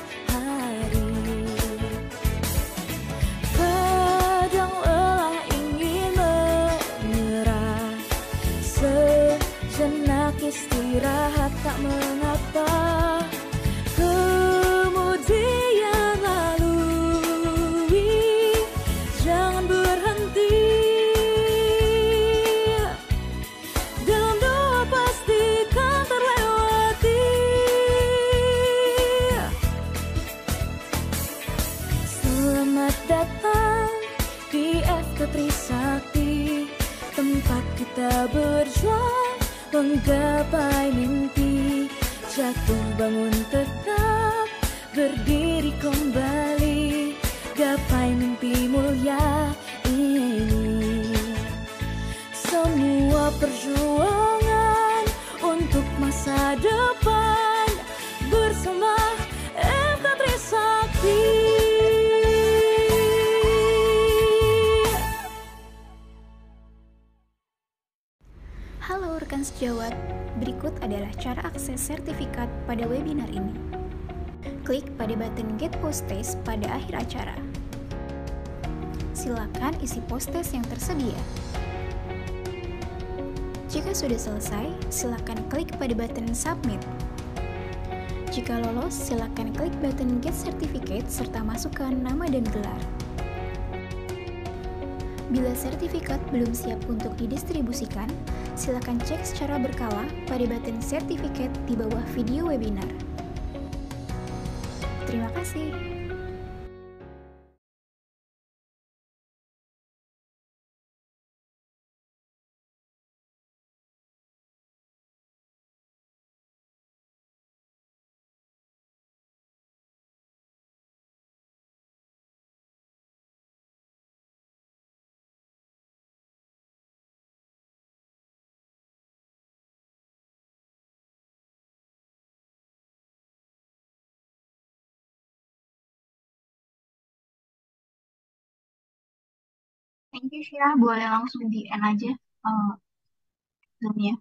C: pada button Get Post Test pada akhir acara. Silakan isi post test yang tersedia. Jika sudah selesai, silakan klik pada button Submit. Jika lolos, silakan klik button Get Certificate serta masukkan nama dan gelar. Bila sertifikat belum siap untuk didistribusikan, silakan cek secara berkala pada button sertifikat di bawah video webinar. Terima kasih.
G: Thank you, Syah. Boleh langsung di end aja uh, Zoom-nya.